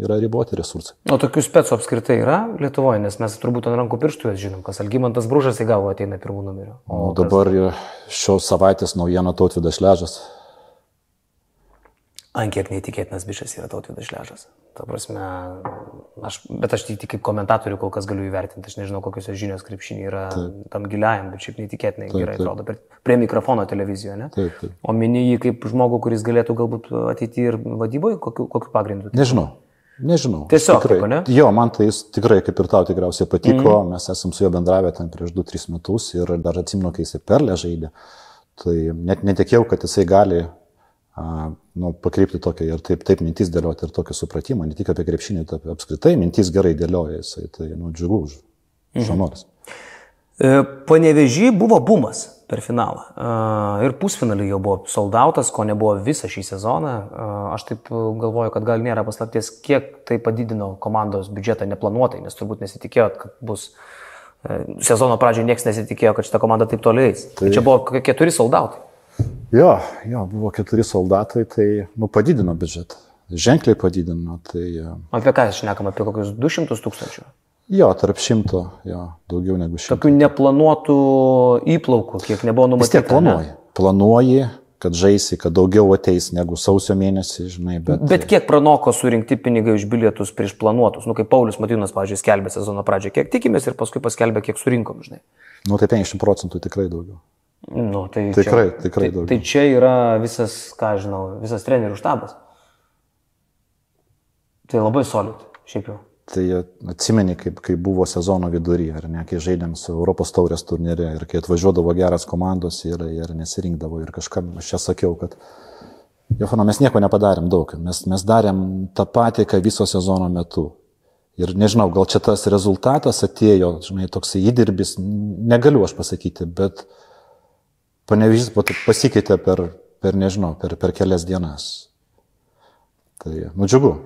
yra riboti resursai. O tokių specų apskritai yra Lietuvoje, nes mes turbūt ant rankų pirštų jas žinom, kas Algymantas Brūžas į galvą ateina pirmų numerių. O, o dabar kas... šios savaitės naujiena tautvidas Ležas. Ant kiek neįtikėtinas bišas yra tautvidas Ležas. Ta prasme, aš, bet aš tik kaip komentatorių kol kas galiu įvertinti, aš nežinau, kokios žinios krepšinį yra taip. tam giliajam, bet šiaip neįtikėtinai taip, gerai taip. atrodo prie, prie mikrofono televizijoje, ne? Taip, taip. O mini jį kaip žmogų, kuris galėtų galbūt ateiti ir vadyboje, kokiu, kokiu pagrindu? Nežinau. Nežinau. Tiesiog, tikrai, taip, ne? Jo, man tai jis tikrai, kaip ir tau tikriausiai patiko, mm. mes esam su juo bendravę ten prieš 2-3 metus ir dar atsimenu, kai jisai perlė žaidė. Tai net netikėjau, kad jisai gali nu, pakreipti tokią ir taip, taip mintis dėlioti ir tokį supratimą, ne tik apie krepšinį, tai apskritai mintis gerai dėlioja jisai, tai nu, džiugu už žanoris. Mhm. Panevežį buvo bumas per finalą. Ir pusfinalį jau buvo soldautas, ko nebuvo visą šį sezoną. Aš taip galvoju, kad gal nėra paslapties, kiek tai padidino komandos biudžetą neplanuotai, nes turbūt nesitikėjot, kad bus sezono pradžioje niekas nesitikėjo, kad šita komanda taip toliais. Tai... Čia buvo keturi soldautai. Jo, jo, buvo keturi soldatai, tai nu, padidino biudžetą. Ženkliai padidino. Tai, apie ką šnekam, apie kokius 200 tūkstančių? Jo, tarp šimto, jo, daugiau negu šimto. Tokių neplanuotų įplaukų, kiek nebuvo numatyta. Vis tiek planuoji. Ne? Planuoji, kad žaisi, kad daugiau ateis negu sausio mėnesį, žinai. Bet, bet kiek pranoko surinkti pinigai už bilietus prieš planuotus? Nu, kaip Paulius Matinas, pavyzdžiui, skelbė sezono pradžioje, kiek tikimės ir paskui paskelbė, kiek surinkom, žinai. Nu, tai 50 procentų tikrai daugiau. Nu, tai tikrai, čia, tikrai tai, tai čia yra visas, ką žinau, visas trenerių štabas. Tai labai solid, šiaip jau. Tai atsimeni, kaip, kaip buvo sezono vidury, ar ne, kai žaidėm su Europos taurės turnyrė ir kai atvažiuodavo geras komandos ir, ir nesirinkdavo ir kažkam aš čia sakiau, kad Jofano, mes nieko nepadarėm daug, mes, mes darėm tą patį, ką viso sezono metu. Ir nežinau, gal čia tas rezultatas atėjo, žinai, toks įdirbis, negaliu aš pasakyti, bet panevyžys pasikeitė per, per nežinau, per, per kelias dienas. Tai, nu džiugu.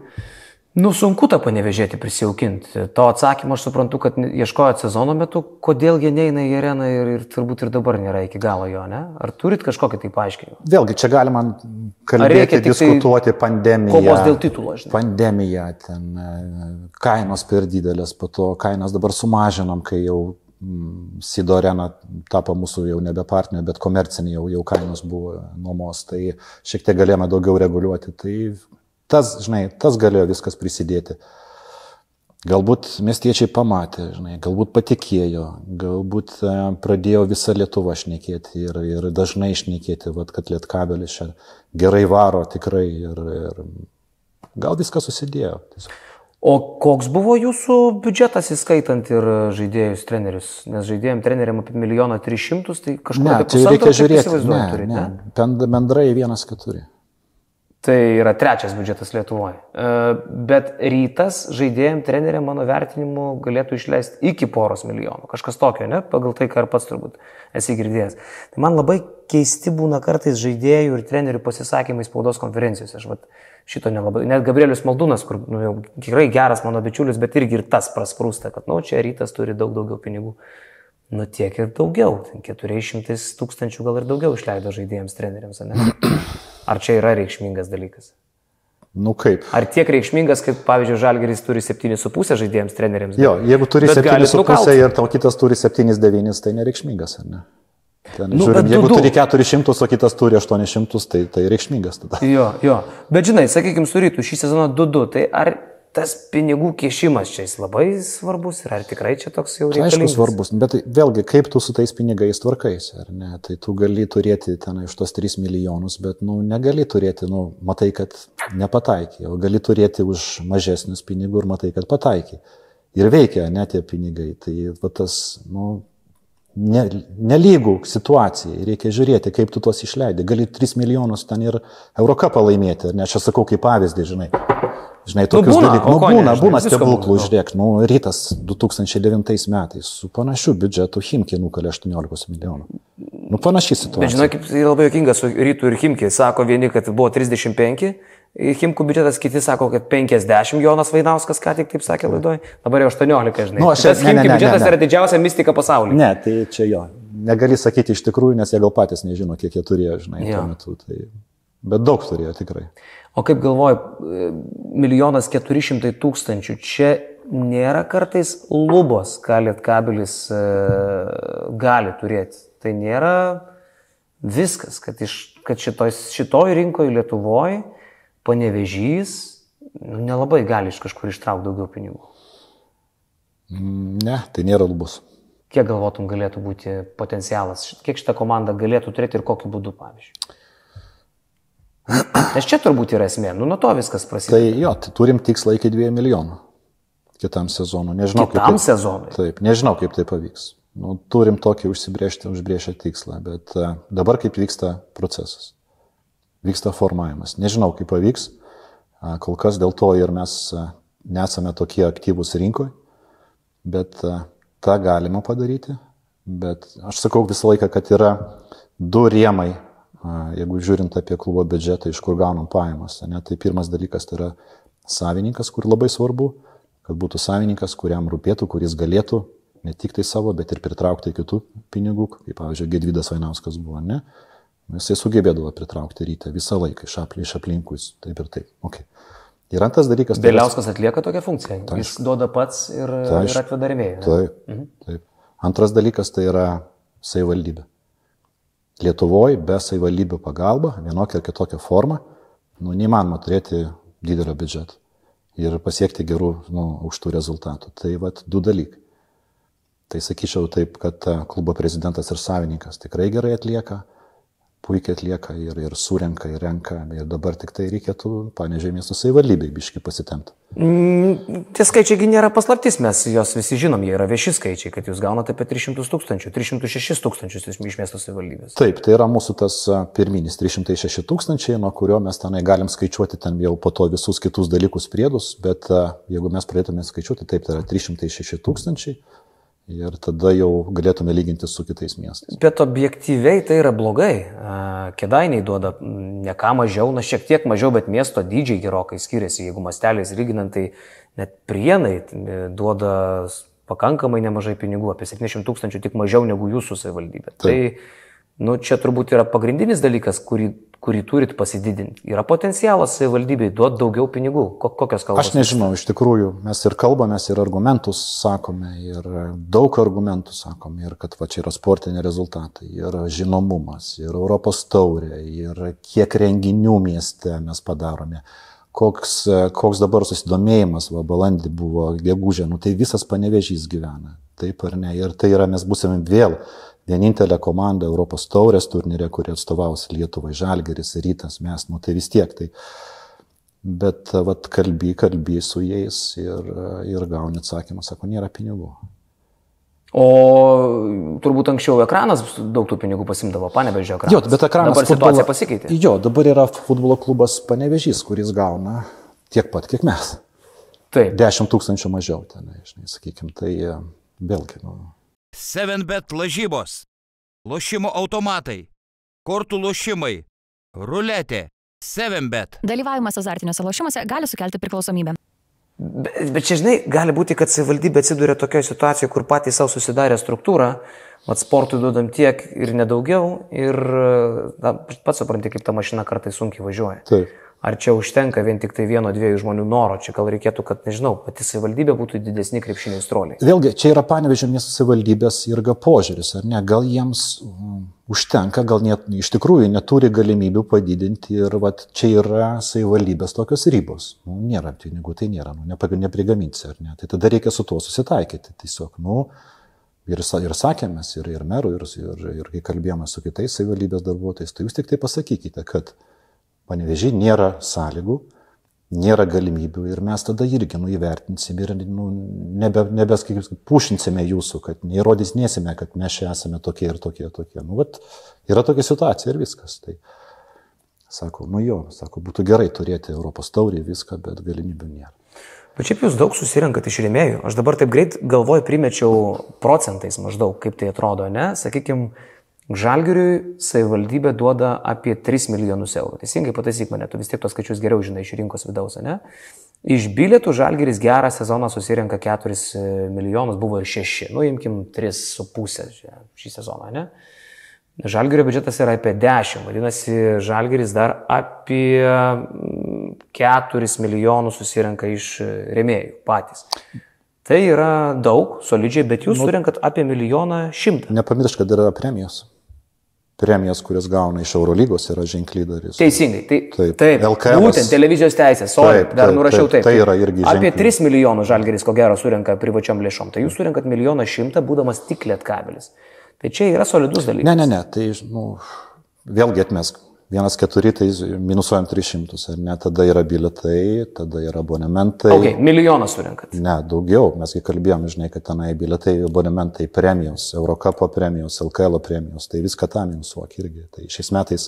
Nu, sunku tą panevežėti prisijaukinti. To atsakymą aš suprantu, kad ieškojot sezono metu, kodėl jie neina į areną ir, ir turbūt ir dabar nėra iki galo jo, ne? Ar turit kažkokį tai paaiškinimą? Vėlgi, čia galima kalbėti, diskutuoti tai pandemiją. Kovos dėl titulo, žinai. Pandemija, ten e, kainos per didelės, po to kainas dabar sumažinam, kai jau Sido arena tapo mūsų jau nebe partnerė, bet komercinė jau, jau kainos buvo nuomos, tai šiek tiek galėjome daugiau reguliuoti. Tai Tas, žinai, tas galėjo viskas prisidėti. Galbūt miestiečiai pamatė, žinai, galbūt patikėjo, galbūt e, pradėjo visą Lietuvą šnekėti ir, ir dažnai šnekėti, vat, kad Lietkabelis čia gerai varo tikrai ir, ir gal viskas susidėjo. Tiesiog. O koks buvo jūsų biudžetas įskaitant ir žaidėjus, trenerius? Nes žaidėjim treneriam apie milijoną tris šimtus, tai kažkur ne, tai reikia žiūrėti. Ne, turit, ne, ne? Bendrai vienas keturi. Tai yra trečias biudžetas Lietuvoje. Bet rytas žaidėjim, treneriam, mano vertinimu, galėtų išleisti iki poros milijonų. Kažkas tokio, ne? Pagal tai, ką ir pats turbūt esi girdėjęs. Tai man labai keisti būna kartais žaidėjų ir trenerių pasisakymai spaudos konferencijose. Aš vat, šito nelabai. Net Gabrielius Maldūnas, kur nu, jau tikrai geras mano bičiulis, bet irgi ir tas prasprūsta, kad, nu, čia rytas turi daug daugiau pinigų. Nu, tiek ir daugiau. 400 tūkstančių gal ir daugiau išleido žaidėjams, treneriams, ne? Ar čia yra reikšmingas dalykas? Nu kaip? Ar tiek reikšmingas, kaip pavyzdžiui Žalgeris turi 7,5 žaidėjams, treneriams? Jo, jeigu turi 7,5 ir tau kitas turi 7,9, tai nereikšmingas, ar ne? Ten, nu, žiūrim, jeigu du, turi 400, o kitas turi 800, tai, tai reikšmingas tada. Jo, jo. Bet žinai, sakykime, su rytų šį sezoną 2-2, tai ar tas pinigų kiešimas čia jis labai svarbus ir ar tikrai čia toks jau reikalingas? Aišku, svarbus, bet tai vėlgi, kaip tu su tais pinigais tvarkais, ar ne? Tai tu gali turėti ten iš tos 3 milijonus, bet, nu, negali turėti, nu, matai, kad nepataikė, o gali turėti už mažesnius pinigų ir matai, kad pataikė. Ir veikia, ne tie pinigai. Tai va tas, nu, ne, nelygų situacijai, reikia žiūrėti, kaip tu tuos išleidai. Gali 3 milijonus ten ir Eurocapą laimėti, ne, aš sakau kaip pavyzdį, žinai. Žinai, nu, tokius nu, dalykus. Nu, būna, žinai, būna stebuklų, žiūrėk, nu, rytas 2009 metais su panašiu biudžetu Himkė nukalė 18 milijonų. Nu, panašiai situacija. Bet žinai, kaip labai jokinga su rytų ir Himkė. Sako vieni, kad buvo 35. Himkų biudžetas, kiti sako, kad 50, Jonas Vainauskas ką tik taip sakė laidoje, dabar jau 18, žinai. Nu, aš, tas Himkų biudžetas ne, ne. yra didžiausia mistika pasaulyje. Ne, tai čia jo. Negali sakyti iš tikrųjų, nes jie gal patys nežino, kiek jie turėjo, žinai, jo. tuo metu. Tai... Bet daug turėjo tikrai. O kaip galvoju, milijonas keturi šimtai tūkstančių, čia nėra kartais lubos, ką lietkabelis e, gali turėti. Tai nėra viskas, kad, iš, kad šitoj, šitoj rinkoje Lietuvoje panevežys nu, nelabai gali iš kažkur ištraukti daugiau pinigų. Ne, tai nėra lubos. Kiek galvotum galėtų būti potencialas, kiek šitą komandą galėtų turėti ir kokiu būdu, pavyzdžiui? Nes čia turbūt yra esmė, nu nuo to viskas prasideda. Tai jo, tai turim tikslą iki 2 milijonų kitam sezonui. Nežinau, kitam kaip sezonui. Taip, nežinau, kaip tai pavyks. Nu, turim tokį užsibriežti, užbriežę tikslą, bet uh, dabar kaip vyksta procesas. Vyksta formavimas. Nežinau, kaip pavyks. Kol kas dėl to ir mes nesame tokie aktyvūs rinkoje, bet tą galima padaryti. Bet aš sakau visą laiką, kad yra du rėmai jeigu žiūrint apie klubo biudžetą, iš kur gaunam pajamas. Ne, tai pirmas dalykas tai yra savininkas, kur labai svarbu, kad būtų savininkas, kuriam rūpėtų, kuris galėtų ne tik tai savo, bet ir pritraukti kitų pinigų, kaip pavyzdžiui, Gedvydas Vainauskas buvo, ne? Jisai sugebėdavo pritraukti rytą visą laiką iš, apli, iš aplinkus, taip ir taip. Okay. Ir antras dalykas. Tai Bėliauskas atlieka tokią funkciją. Tai, Jis duoda pats ir, tai, ir atveda rėmėjų. Taip, mhm. taip. Antras dalykas tai yra savivaldybė. Lietuvoje be savivaldybių pagalba, vienokia ar kitokia forma, nu, neįmanoma turėti didelio biudžeto ir pasiekti gerų, nu, aukštų rezultatų. Tai vad du dalykai. Tai sakyčiau taip, kad klubo prezidentas ir savininkas tikrai gerai atlieka, puikiai atlieka ir, ir surenka, ir renka. Ir dabar tik tai reikėtų panežė miesto savivaldybei biški pasitemti. Mm, tie skaičiai nėra paslaptis, mes juos visi žinom, jie yra vieši skaičiai, kad jūs gaunate apie 300 tūkstančių, 306 tūkstančius iš miesto savivaldybės. Taip, tai yra mūsų tas pirminis 306 tūkstančiai, nuo kurio mes tenai galim skaičiuoti ten jau po to visus kitus dalykus priedus, bet jeigu mes pradėtume skaičiuoti, taip, tai yra 306 tūkstančiai ir tada jau galėtume lyginti su kitais miestais. Bet objektyviai tai yra blogai. Kedainiai duoda ne ką mažiau, na šiek tiek mažiau, bet miesto dydžiai gerokai skiriasi. Jeigu masteliais lyginant, tai net prienai duoda pakankamai nemažai pinigų, apie 70 tūkstančių, tik mažiau negu jūsų savivaldybė. Tai nu, čia turbūt yra pagrindinis dalykas, kurį kurį turit pasididinti. Yra potencialas savivaldybei duoti daugiau pinigų. Kokios kalbos? Aš nežinau, iš tikrųjų, mes ir kalbamės, ir argumentus sakome, ir daug argumentų sakome, ir kad va čia yra sportiniai rezultatai, ir žinomumas, ir Europos taurė, ir kiek renginių mieste mes padarome. Koks, koks dabar susidomėjimas, va, balandį buvo gegužė, nu tai visas panevežys gyvena, taip ar ne, ir tai yra, mes būsime vėl vienintelė komanda Europos taurės turnyrė, kuri atstovaus Lietuvai, Žalgeris, Rytas, mes, nu tai vis tiek. Tai, bet vat, kalby, kalby su jais ir, ir gauni atsakymą, sako, nėra pinigų. O turbūt anksčiau ekranas daug tų pinigų pasimdavo, panevežė ekranas. Jo, bet ekranas. Dabar futbolo, situacija pasikeitė. Jo, dabar yra futbolo klubas panevežys, kuris gauna tiek pat, kiek mes. Taip. 10 tūkstančių mažiau ten, žinai, sakykime, tai vėlgi, nu, 7bet lažybos, lošimo automatai, kortų lošimai, ruletė, 7bet. Dalyvavimas azartiniuose lošimuose gali sukelti priklausomybę. Bet, bet čia, žinai, gali būti, kad savivaldybė atsiduria tokioje situacijoje, kur patys savo susidarė struktūrą, mat sportui duodam tiek ir nedaugiau, ir na, pats supranti, kaip ta mašina kartais sunkiai važiuoja. Taip. Ar čia užtenka vien tik tai vieno, dviejų žmonių noro, čia gal reikėtų, kad, nežinau, pati savivaldybė būtų didesni krepšiniai stroliai. Vėlgi, čia yra panevežė miesto savivaldybės irga požiūris, ar ne? Gal jiems um, užtenka, gal net iš tikrųjų neturi galimybių padidinti ir vat, čia yra savivaldybės tokios ribos. Nu, nėra pinigų, tai nėra, nu, neprigaminsi, ar ne? Tai tada reikia su tuo susitaikyti. Tiesiog, nu, ir, ir sakėmės, ir, ir merų, ir, ir, ir kai kalbėjome su kitais savivaldybės darbuotojais, tai jūs tik tai pasakykite, kad panevežiai nėra sąlygų, nėra galimybių ir mes tada irgi nu, įvertinsim ir nu, nebe, nebeskaitysim, pušinsime jūsų, kad neįrodysnėsime, kad mes čia esame tokie ir tokie ir tokie. Nu, vat, yra tokia situacija ir viskas. Tai, sako, nu jo, sako, būtų gerai turėti Europos taurį viską, bet galimybių nėra. Bet šiaip jūs daug susirinkat iš rėmėjų. Aš dabar taip greit galvoju, primečiau procentais maždaug, kaip tai atrodo, ne? Sakykime, Žalgiriui savivaldybė duoda apie 3 milijonus eurų. Teisingai pataisyk mane, tu vis tiek tos skaičius geriau žinai iš rinkos vidaus, ne? Iš bilietų Žalgiris gerą sezoną susirenka 4 e, milijonus, buvo ir 6, nu imkim 3,5 šį sezoną, ne? Žalgirio biudžetas yra apie 10, vadinasi, Žalgiris dar apie 4 mm, milijonus susirenka iš e, remėjų patys. Tai yra daug, solidžiai, bet jūs nu, surinkat apie milijoną šimtą. Nepamiršk, kad yra premijos premijas, kurias gauna iš Eurolygos, yra ženkliai darys. Teisingai, tai, taip. taip LKL. Būtent televizijos teisės, sorry, taip, dar nurašiau taip. Tai yra irgi. Apie 3 milijonus žalgeris, ko gero, surenka privačiom lėšom. Tai jūs surenkat milijoną šimtą, būdamas tik lietkabelis. Tai čia yra solidus dalykas. Ne, ne, ne, tai, nu, vėlgi atmesk. Vienas keturi, tai minusuojam 300, ar ne, tada yra biletai, tada yra abonementai. Ok, milijoną surinkat. Ne, daugiau, mesgi kalbėjom, žinai, kad tenai biletai, abonementai, premijos, Eurocapo premijos, LKL premijos, tai viską tą minusuok irgi. Tai šiais metais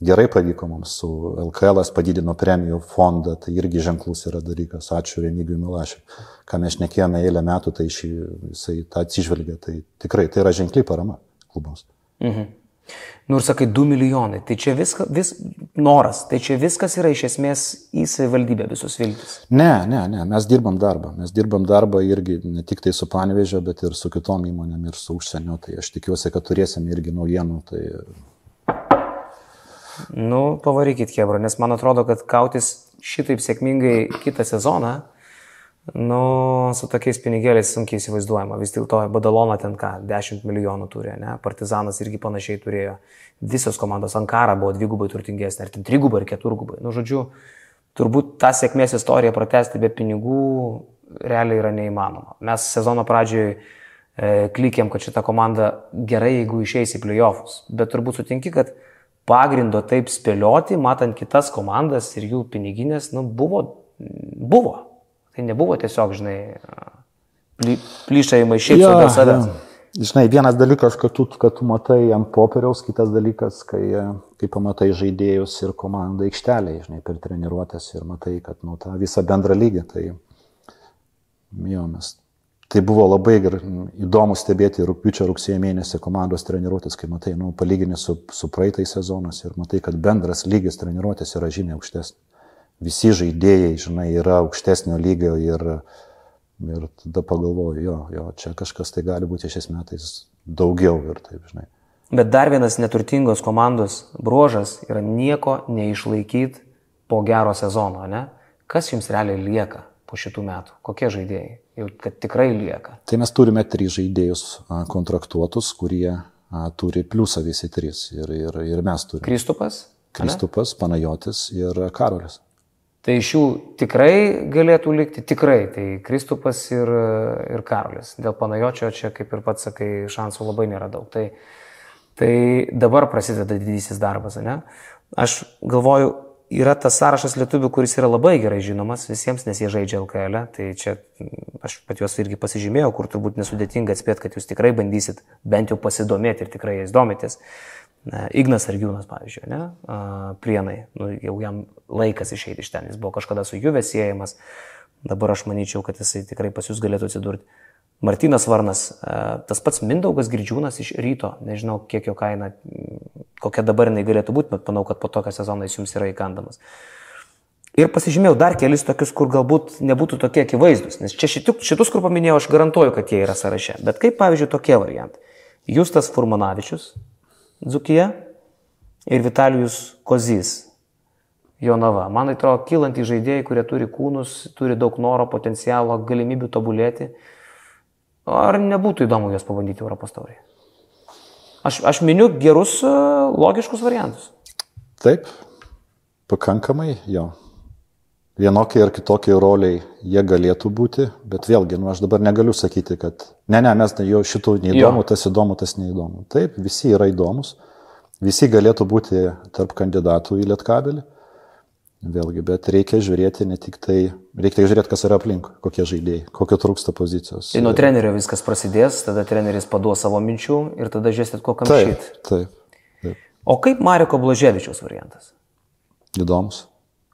gerai pavyko mums su LKL padidino premijų fondą, tai irgi ženklus yra dalykas. Ačiū Remigijui Milašiui. Ką mes nekėjome eilę metų, tai šį, jisai tą atsižvelgia. Tai tikrai tai yra ženkliai parama klubams. Mhm. Nu ir sakai 2 milijonai, tai čia viskas, vis, noras, tai čia viskas yra iš esmės į savivaldybę visus viltis. Ne, ne, ne, mes dirbam darbą, mes dirbam darbą irgi ne tik tai su Panevežė, bet ir su kitom įmonėm ir su užsienio, tai aš tikiuosi, kad turėsim irgi naujienų. Tai... Nu, pavarykit, Hebra, nes man atrodo, kad kautis šitaip sėkmingai kitą sezoną, Nu, su tokiais pinigėliais sunkiai įsivaizduojama. Vis dėlto Badalona ten ką, 10 milijonų turi, ne? Partizanas irgi panašiai turėjo. Visos komandos Ankara buvo dvigubai turtingesnė, ar ten trigubai, ar keturgubai. Nu, žodžiu, turbūt tą sėkmės istoriją pratesti be pinigų realiai yra neįmanoma. Mes sezono pradžioje klikėm, kad šita komanda gerai, jeigu išeis į playoffs. Bet turbūt sutinki, kad pagrindo taip spėlioti, matant kitas komandas ir jų piniginės, nu, buvo, buvo. Tai nebuvo tiesiog, žinai, ply, plyšai maišyti Jo, dėl savęs. jo. Žinai, vienas dalykas, kad tu, kad tu matai ant popieriaus, kitas dalykas, kai, kai pamatai žaidėjus ir komandą aikštelėje, žinai, per treniruotės ir matai, kad nu, tą visą bendrą lygį. Tai, jo, mes, tai buvo labai ger, įdomu stebėti rūpiučio rugsėjo mėnesį komandos treniruotės, kai matai, nu, palyginti su, su praeitais sezonas ir matai, kad bendras lygis treniruotės yra žymiai aukštesnis. Visi žaidėjai, žinai, yra aukštesnio lygio ir, ir tada pagalvoju, jo, jo, čia kažkas tai gali būti šiais metais daugiau ir taip, žinai. Bet dar vienas neturtingos komandos bruožas yra nieko neišlaikyti po gero sezono, ne? Kas jums realiai lieka po šitų metų? Kokie žaidėjai? Jau kad tikrai lieka. Tai mes turime tris žaidėjus kontraktuotus, kurie a, turi pliusą visi trys. Ir, ir, ir mes turime. Kristupas? Kristupas, Panajotis ir Karolis. Tai iš jų tikrai galėtų likti, tikrai, tai Kristupas ir, ir Karolis. Dėl Panajočio čia, kaip ir pats sakai, šansų labai nėra daug. Tai, tai dabar prasideda didysis darbas, ne? Aš galvoju, yra tas sąrašas lietuvių, kuris yra labai gerai žinomas visiems, nes jie žaidžia LKL. -ę. Tai čia mm, aš pat juos irgi pasižymėjau, kur turbūt nesudėtinga atspėti, kad jūs tikrai bandysit bent jau pasidomėti ir tikrai jais domitės. Na, Ignas Argiūnas, pavyzdžiui, ne? Prienai, nu, jau jam laikas išeiti iš ten, jis buvo kažkada su juve siejamas, dabar aš manyčiau, kad jisai tikrai pas jūs galėtų atsidurti. Martinas Varnas, tas pats Mindaugas Girdžiūnas iš ryto, nežinau, kiek jo kaina, kokia dabar jinai galėtų būti, bet manau, kad po tokio sezono jis jums yra įkandamas. Ir pasižymėjau dar kelis tokius, kur galbūt nebūtų tokie akivaizdus, nes čia šitų, šitus, kur paminėjau, aš garantuoju, kad jie yra sąraše. Bet kaip, pavyzdžiui, tokie variantai. Justas Furmanavičius, Dzukija ir Vitalijus Kozys, Jonava. Man atrodo, kylantys žaidėjai, kurie turi kūnus, turi daug noro, potencialo, galimybių tobulėti. Ar nebūtų įdomu juos pabandyti Europos tauriai? Aš, aš miniu gerus, logiškus variantus. Taip, pakankamai jo. Vienokie ir kitokie roliai jie galėtų būti, bet vėlgi, nu, aš dabar negaliu sakyti, kad ne, ne, mes jau šitų neįdomu, Jo. tas įdomu, tas neįdomu. Taip, visi yra įdomus, visi galėtų būti tarp kandidatų į lietkabelį. Vėlgi, bet reikia žiūrėti ne tik tai, reikia žiūrėti, kas yra aplink, kokie žaidėjai, kokio trūksta pozicijos. Tai nuo trenerio viskas prasidės, tada treneris paduos savo minčių ir tada žiūrėsit, ko Taip, kamšyti. taip, taip. O kaip Mariko Blaževičiaus variantas? Įdomus,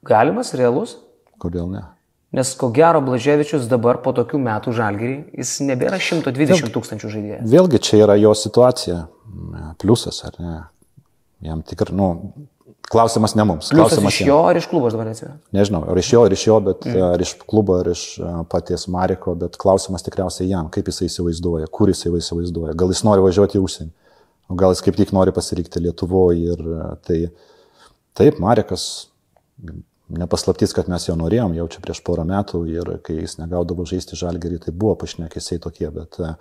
Galimas, realus? Kodėl ne? Nes ko gero Blaževičius dabar po tokių metų žalgerį, jis nebėra 120 tūkstančių žaidėjų. Vėlgi čia yra jo situacija, pliusas ar ne. Jam tikrai, nu, klausimas ne mums. Pliusas klausimas iš jam. jo ar iš klubo aš dabar neatsimenu. Nežinau, ar iš jo, ar iš jo, bet mm. ar iš klubo, ar iš paties Mariko, bet klausimas tikriausiai jam, kaip jisai įsivaizduoja, kur jisai įsivaizduoja. Gal jis nori važiuoti į užsienį, o gal jis kaip tik nori pasirinkti Lietuvoje ir tai taip, Marikas, nepaslaptys, kad mes jo norėjom jau čia prieš porą metų ir kai jis negaudavo žaisti žalgerį, tai buvo pašnekėsiai tokie, bet a,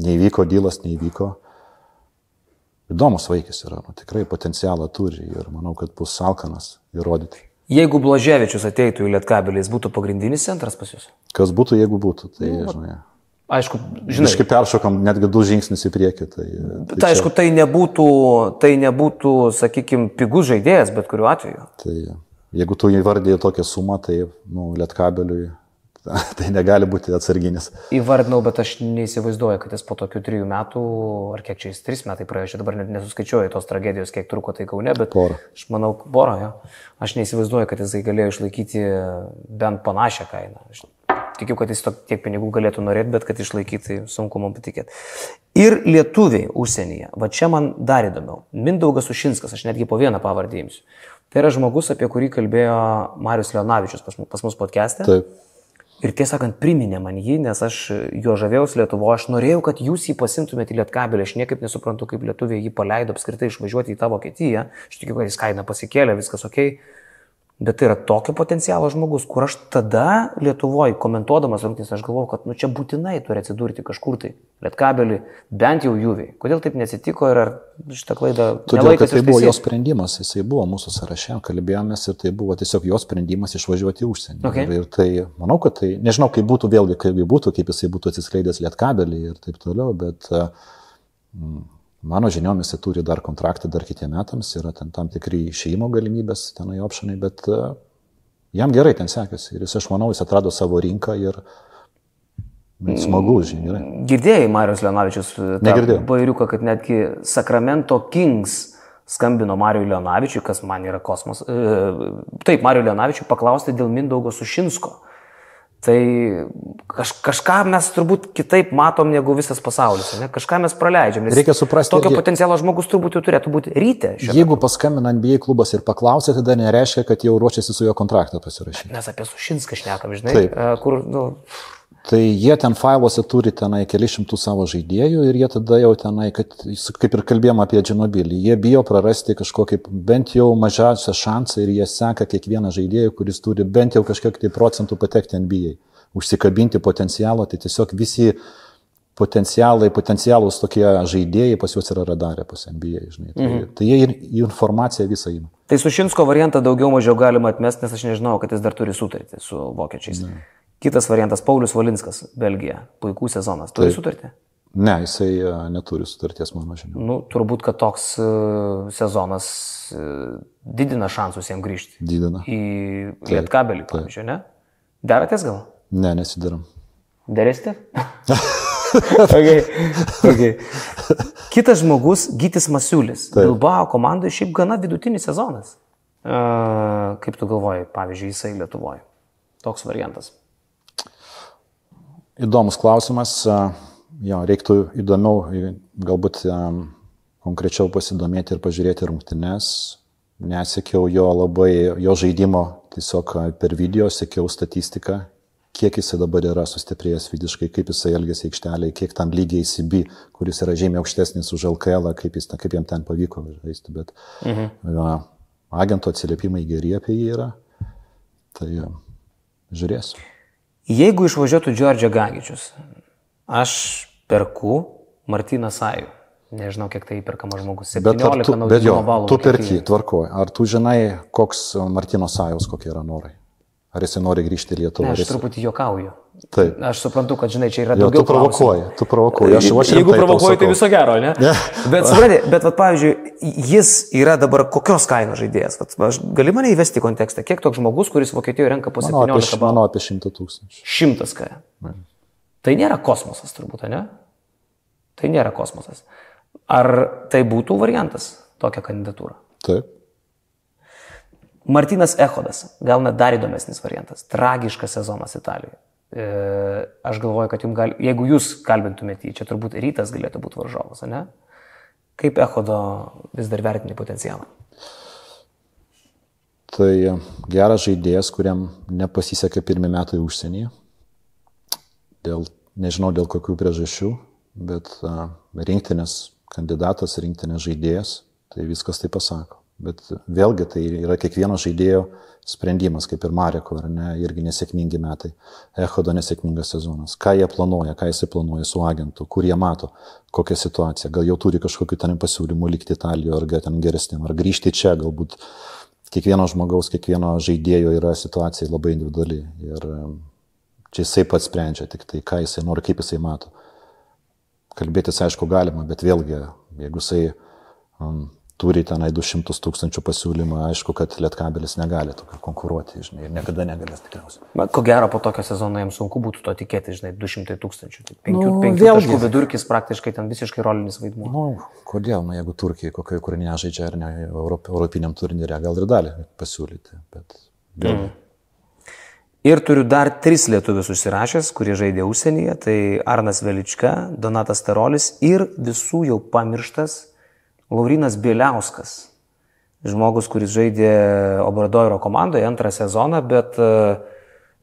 neįvyko dylas, neįvyko. Įdomus vaikis yra, nu, tikrai potencialą turi ir manau, kad bus salkanas įrodyti. Jeigu Blaževičius ateitų į Lietkabelį, jis būtų pagrindinis centras pas jūs. Kas būtų, jeigu būtų, tai, nu, žinai, Aišku, žinai, Žinai, peršokam netgi du žingsnius į priekį. Tai, tai, tai aišku, tai nebūtų, tai nebūtų, sakykime, pigus žaidėjas, bet kuriuo atveju. tai jeigu tu įvardėjai tokią sumą, tai nu, lietkabeliui tai negali būti atsarginis. Įvardinau, bet aš neįsivaizduoju, kad jis po tokių trijų metų, ar kiek čia jis, trys metai praėjo, aš dabar net nesuskaičiuoju tos tragedijos, kiek truko tai kaune, bet Porą. aš manau, porą, jo. Aš neįsivaizduoju, kad jisai galėjo išlaikyti bent panašią kainą. Aš tikiu, kad jis to, tiek pinigų galėtų norėti, bet kad išlaikyti, sunku man patikėti. Ir lietuviai užsienyje, va čia man dar įdomiau. Mindaugas Ušinskas, aš netgi po vieną pavardį imsiu. Tai yra žmogus, apie kurį kalbėjo Marius Leonavičius pas, pas mus podcast'e. Taip. Ir tiesą sakant, priminė man jį, nes aš jo žavėjausi Lietuvo, aš norėjau, kad jūs jį pasimtumėte į Lietkabelį, aš niekaip nesuprantu, kaip Lietuvė jį paleido apskritai išvažiuoti į tą Vokietiją, aš tikiu, kad jis kaina pasikėlė, viskas ok. Bet tai yra tokio potencialo žmogus, kur aš tada Lietuvoje komentuodamas rungtynės, aš galvojau, kad nu čia būtinai turi atsidurti kažkur tai, Lietkabelį, bent jau juviai. Kodėl taip neatsitiko ir ar šitą klaidą... Todėl, kad tai buvo ištaisyt? jo sprendimas, jisai buvo mūsų sąraše, kalbėjomės ir tai buvo tiesiog jo sprendimas išvažiuoti į užsienį. Okay. Ir, ir tai, manau, kad tai, nežinau, kaip būtų vėlgi, kaip būtų, kaip jisai būtų atsiskleidęs lietkabelį ir taip toliau, bet mm, Mano žiniomis jis turi dar kontraktą dar kitiem metams, yra ten tam tikri išėjimo galimybės, tenai opšanai, bet uh, jam gerai ten sekėsi. Ir jis, aš manau, jis atrado savo rinką ir smagu, žinai, gerai. Girdėjai Marijos Leonavičius Negirdėjau. bairiuką, kad netgi Sacramento Kings skambino Marijui Leonavičiui, kas man yra kosmos. E, taip, Marijui Leonavičiui paklausti dėl Mindaugo Sušinsko. Tai kaž, kažką mes turbūt kitaip matom negu visas pasaulis. Ne? Kažką mes praleidžiam. Reikia suprasti Tokio irgi- potencialo žmogus turbūt jau turėtų būti ryte. Jeigu paskambina NBA klubas ir paklausia, tada nereiškia, kad jau ruošiasi su juo kontraktą pasirašyti. Mes apie Sušinską šnekam, žinai, Taip. e, kur, nu, Tai jie ten failuose turi tenai keli šimtų savo žaidėjų ir jie tada jau tenai, kad, kaip ir kalbėjom apie Džinobilį, jie bijo prarasti kažkokį bent jau mažiausią šansą ir jie seka kiekvieną žaidėją, kuris turi bent jau kažkiek tai procentų patekti NBA. Užsikabinti potencialą, tai tiesiog visi potencialai, potencialus tokie žaidėjai pas juos yra radarė pas NBA, žinai. Tai, mhm. tai jie ir informaciją visą įima. Tai Sušinsko variantą daugiau mažiau galima atmesti, nes aš nežinau, kad jis dar turi sutartį su vokiečiais. Ne. Kitas variantas - Paulius Valinskas, Belgija. Puikų sezonas. Turi Taip. sutartį? Ne, jisai e, neturi sutarties, mano žinia. Nu, turbūt, kad toks e, sezonas e, didina šansus jam grįžti. Didina. Į Lietkabelį, pavyzdžiui, ne? Deratės gal? Ne, nesidaram. Derėsite? okay. Okay. Kitas žmogus, Gytis Masiulis. Bilbao komandoje šiaip gana vidutinis sezonas. Uh, kaip tu galvoji, pavyzdžiui, jisai Lietuvoje? Toks variantas. Įdomus klausimas. Jo, reiktų įdomiau, galbūt konkrečiau pasidomėti ir pažiūrėti rungtynes. Nesekiau jo labai, jo žaidimo tiesiog per video, sekiau statistiką, kiek jisai dabar yra sustiprėjęs fiziškai, kaip jisai elgėsi aikštelėje, kiek tam lygiai įsibi, kuris yra žymiai aukštesnis už LKL, kaip, jis, kaip jam ten pavyko žaisti. Bet mhm. jo, agento atsiliepimai geri apie jį yra. Tai žiūrėsiu. Jeigu išvažiuotų Džordžia Gagičius, aš perku Martyną Sajų. Nežinau, kiek tai įperkama žmogus. 17 Bet, tu, bet jo, balų. tu perki, tvarkoji. Ar tu žinai, koks Martino Sajos, kokie yra norai? Ar jisai nori grįžti į Lietuvą? Ne, aš jis- truputį juokauju. Taip. Aš suprantu, kad, žinai, čia yra Jo, daugiau tu provokuoji, klausimų. tu provokuoji. Aš, aš Jeigu provokuoji, tai viso gero, ne? Ne. Bet, suprantate, bet, vat, pavyzdžiui, jis yra dabar kokios kainos žaidėjas? Vat, aš, gali mane įvesti į kontekstą, kiek toks žmogus, kuris Vokietijoje renka po Manau, apie, 17 š- balų? manau, apie 100 tūkstančių. Šimtas ką. Tai nėra kosmosas turbūt, ne? Tai nėra kosmosas. Ar tai būtų variantas, tokia kandidatūra? Taip. Martinas Ehodas, gal net dar įdomesnis variantas. Tragiškas sezonas Italijoje. E, aš galvoju, kad jums gali, jeigu jūs kalbintumėte jį, čia turbūt rytas galėtų būti varžovas, ar ne? Kaip Ehodo vis dar vertini potencialą? Tai geras žaidėjas, kuriam nepasisekė pirmie metai užsienyje. Dėl, nežinau dėl kokių priežasčių, bet a, rinktinės kandidatas, rinktinės žaidėjas, tai viskas tai pasako. Bet vėlgi tai yra kiekvieno žaidėjo sprendimas, kaip ir Mareko, ar ne, irgi nesėkmingi metai. Echodo nesėkmingas sezonas. Ką jie planuoja, ką jisai planuoja su agentu, kur jie mato, kokią situaciją. Gal jau turi kažkokiu ten pasiūlymu likti Italijoje, ar ten geresnėm, ar grįžti čia, galbūt kiekvieno žmogaus, kiekvieno žaidėjo yra situacija labai individuali. Ir čia jisai pats sprendžia tik tai, ką jisai nori, kaip jisai mato. Kalbėtis, aišku, galima, bet vėlgi, jeigu jisai um, turi tenai 200 tūkstančių pasiūlymą, aišku, kad Lietkabelis negali tokio konkuruoti, žinai, ir niekada negalės tikriausiai. Na, ko gero, po tokio sezono jiems sunku būtų to tikėti, žinai, 200 tūkstančių. Tai penkių, Nu, penkių vėlgi. taškų vidurkis praktiškai ten visiškai rolinis vaidmuo. Na, nu, kodėl, na, jeigu Turkija kokioje kur nežaidžia ar ne Europ, Europiniam turnyre, gal ir dalį pasiūlyti, bet vėlgi. Mm. Ir turiu dar tris lietuvius užsirašęs, kurie žaidė užsienyje. Tai Arnas Velička, Donatas Terolis ir visų jau pamirštas Laurinas Bieliauskas. Žmogus, kuris žaidė Obradoiro komandoje antrą sezoną, bet e,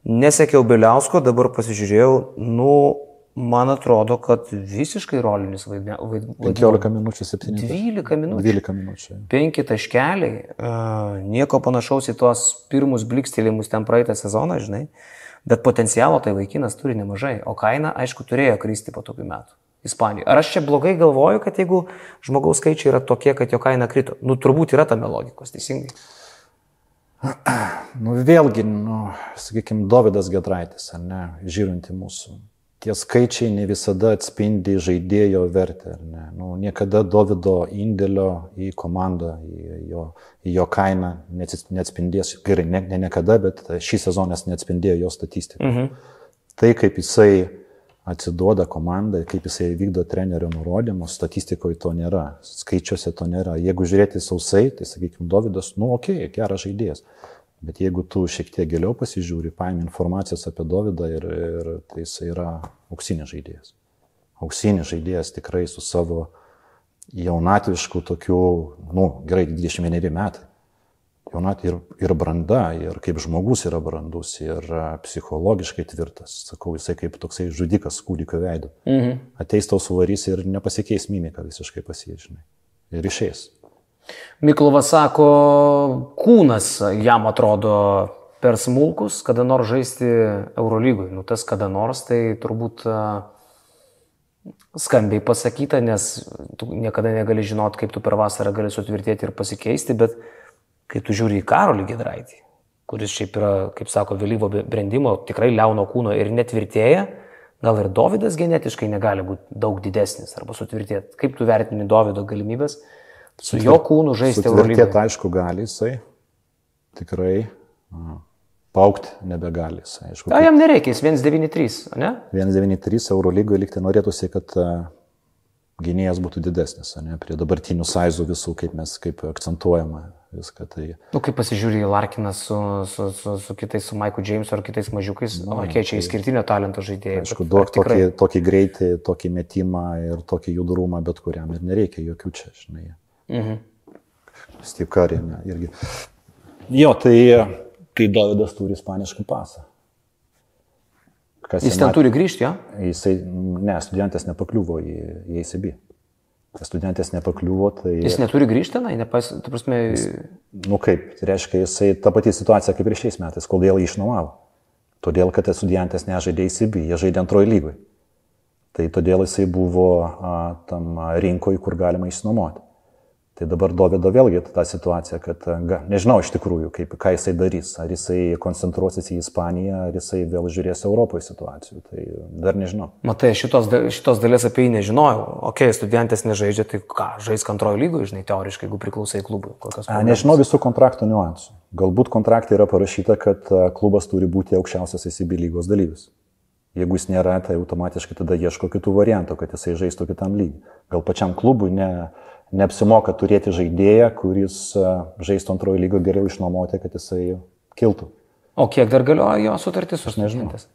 nesekiau Bieliausko, dabar pasižiūrėjau, nu, man atrodo, kad visiškai rolinis vaidmuo. 15 minučių, 7. 12 minučių. 12 minučių. Penki taškeliai, uh, nieko panašaus į tuos pirmus blikstelėjimus ten praeitą sezoną, žinai, bet potencialo tai vaikinas turi nemažai, o kaina, aišku, turėjo kristi po tokių metų. Ispanijoje. Ar aš čia blogai galvoju, kad jeigu žmogaus skaičiai yra tokie, kad jo kaina krito? Nu, turbūt yra tame logikos, teisingai. Nu, vėlgi, nu, sakykime, Davidas Gedraitis, ar ne, žiūrint į mūsų. Tie skaičiai ne visada atspindi žaidėjo vertę, ar ne. Nu, niekada Davido indėlio į komandą, į jo, į jo kainą neatspindės, gerai, ne, ne niekada, bet šį sezoną neatspindėjo jo statistiką. Mhm. Tai, kaip jisai atsiduoda komandai, kaip jisai vykdo trenerio nurodymus, statistikoje to nėra, skaičiuose to nėra. Jeigu žiūrėti sausai, tai sakykime, Davidas, nu, okay, geras žaidėjas. Bet jeigu tu šiek tiek giliau pasižiūri, paimi informacijos apie Davidą ir, ir tai jis yra auksinis žaidėjas. Auksinis žaidėjas tikrai su savo jaunatvišku tokiu, nu, gerai, 21 metai. Jaunat ir, ir branda, ir kaip žmogus yra brandus, ir a, psichologiškai tvirtas. Sakau, jisai kaip toksai žudikas kūdikio veidu. Mhm. Ateis tau suvarys ir nepasikeis mimika visiškai pasiežinai. Ir išeis. Miklovas sako, kūnas jam atrodo per smulkus, kada nors žaisti Eurolygui. Nu, tas kada nors tai turbūt a, skambiai pasakyta, nes tu niekada negali žinot, kaip tu per vasarą gali sutvirtėti ir pasikeisti, bet kai tu žiūri į Karolį Gedraitį, kuris šiaip yra, kaip sako, vėlyvo brandimo, tikrai liauno kūno ir netvirtėja, gal ir Davidas genetiškai negali būti daug didesnis arba sutvirtėti. Kaip tu vertini Davido galimybės su jo kūnu žaisti Eurolygoje? Sutvirtėti, aišku, gali jisai. Tikrai. Paukti nebegali jisai. Aišku, Na, jam nereikia, jis 193, ne? 193 euro lygoje liktai norėtųsi, kad gynėjas būtų didesnis, ne, prie dabartinių saizų visų, kaip mes kaip akcentuojama viską. Tai Nu, kaip pasižiūrė į Larkiną su, su, su, su kitais, su Maiku Jamesu ar kitais mažiukais, nu, o kiek čia išskirtinio talento žaidėjai. aišku, duok tikrai- tokį, tokį greitį, tokį metimą ir tokį judrumą bet kuriam ir nereikia jokių čia, žinai. Mhm. Steve Curry, ne, irgi. Jo, tai, tai Davidas turi ispanišką pasą. Kas Jis ten at- turi grįžti, jo? Jisai, ne, studentas nepakliuvo į, į ACB. Studentas nepakliuvo, tai... Jis neturi grįžti, na, nepas, tu prasme, Nu kaip, tai reiškia, jisai ta pati situacija kaip ir šiais metais, kodėl jį išnuomavo. Todėl, kad studentas nežaidė įsibi, jie žaidė antroji lygoj. Tai todėl jisai buvo a, tam rinkoje, kur galima išnuomoti. Tai dabar Dovido vėlgi ta situacija, kad a, ga, nežinau iš tikrųjų, kaip, ką jisai darys. Ar jisai koncentruosis į Ispaniją, ar jisai vėl žiūrės Europoje situacijų. Tai dar nežinau. matai, šitos, šitos dalies apie jį nežinojau. Ok, studentas nežaidžia, tai ką, žais antrojo lygoje, žinai, teoriškai, jeigu priklausai klubui. A? Nežinau visų kontrakto niuansų. Galbūt kontrakte yra parašyta, kad a, klubas turi būti aukščiausias ICB lygos dalyvis. Jeigu jis nėra, tai automatiškai tada ieško kitų variantų, kad jisai žaistų kitam lygiui. Gal pačiam klubui ne, neapsimoka turėti žaidėją, kuris a, žaistų antrojo lygio geriau išnuomoti, kad jisai kiltų. O kiek dar galioja jo sutartis su studentais?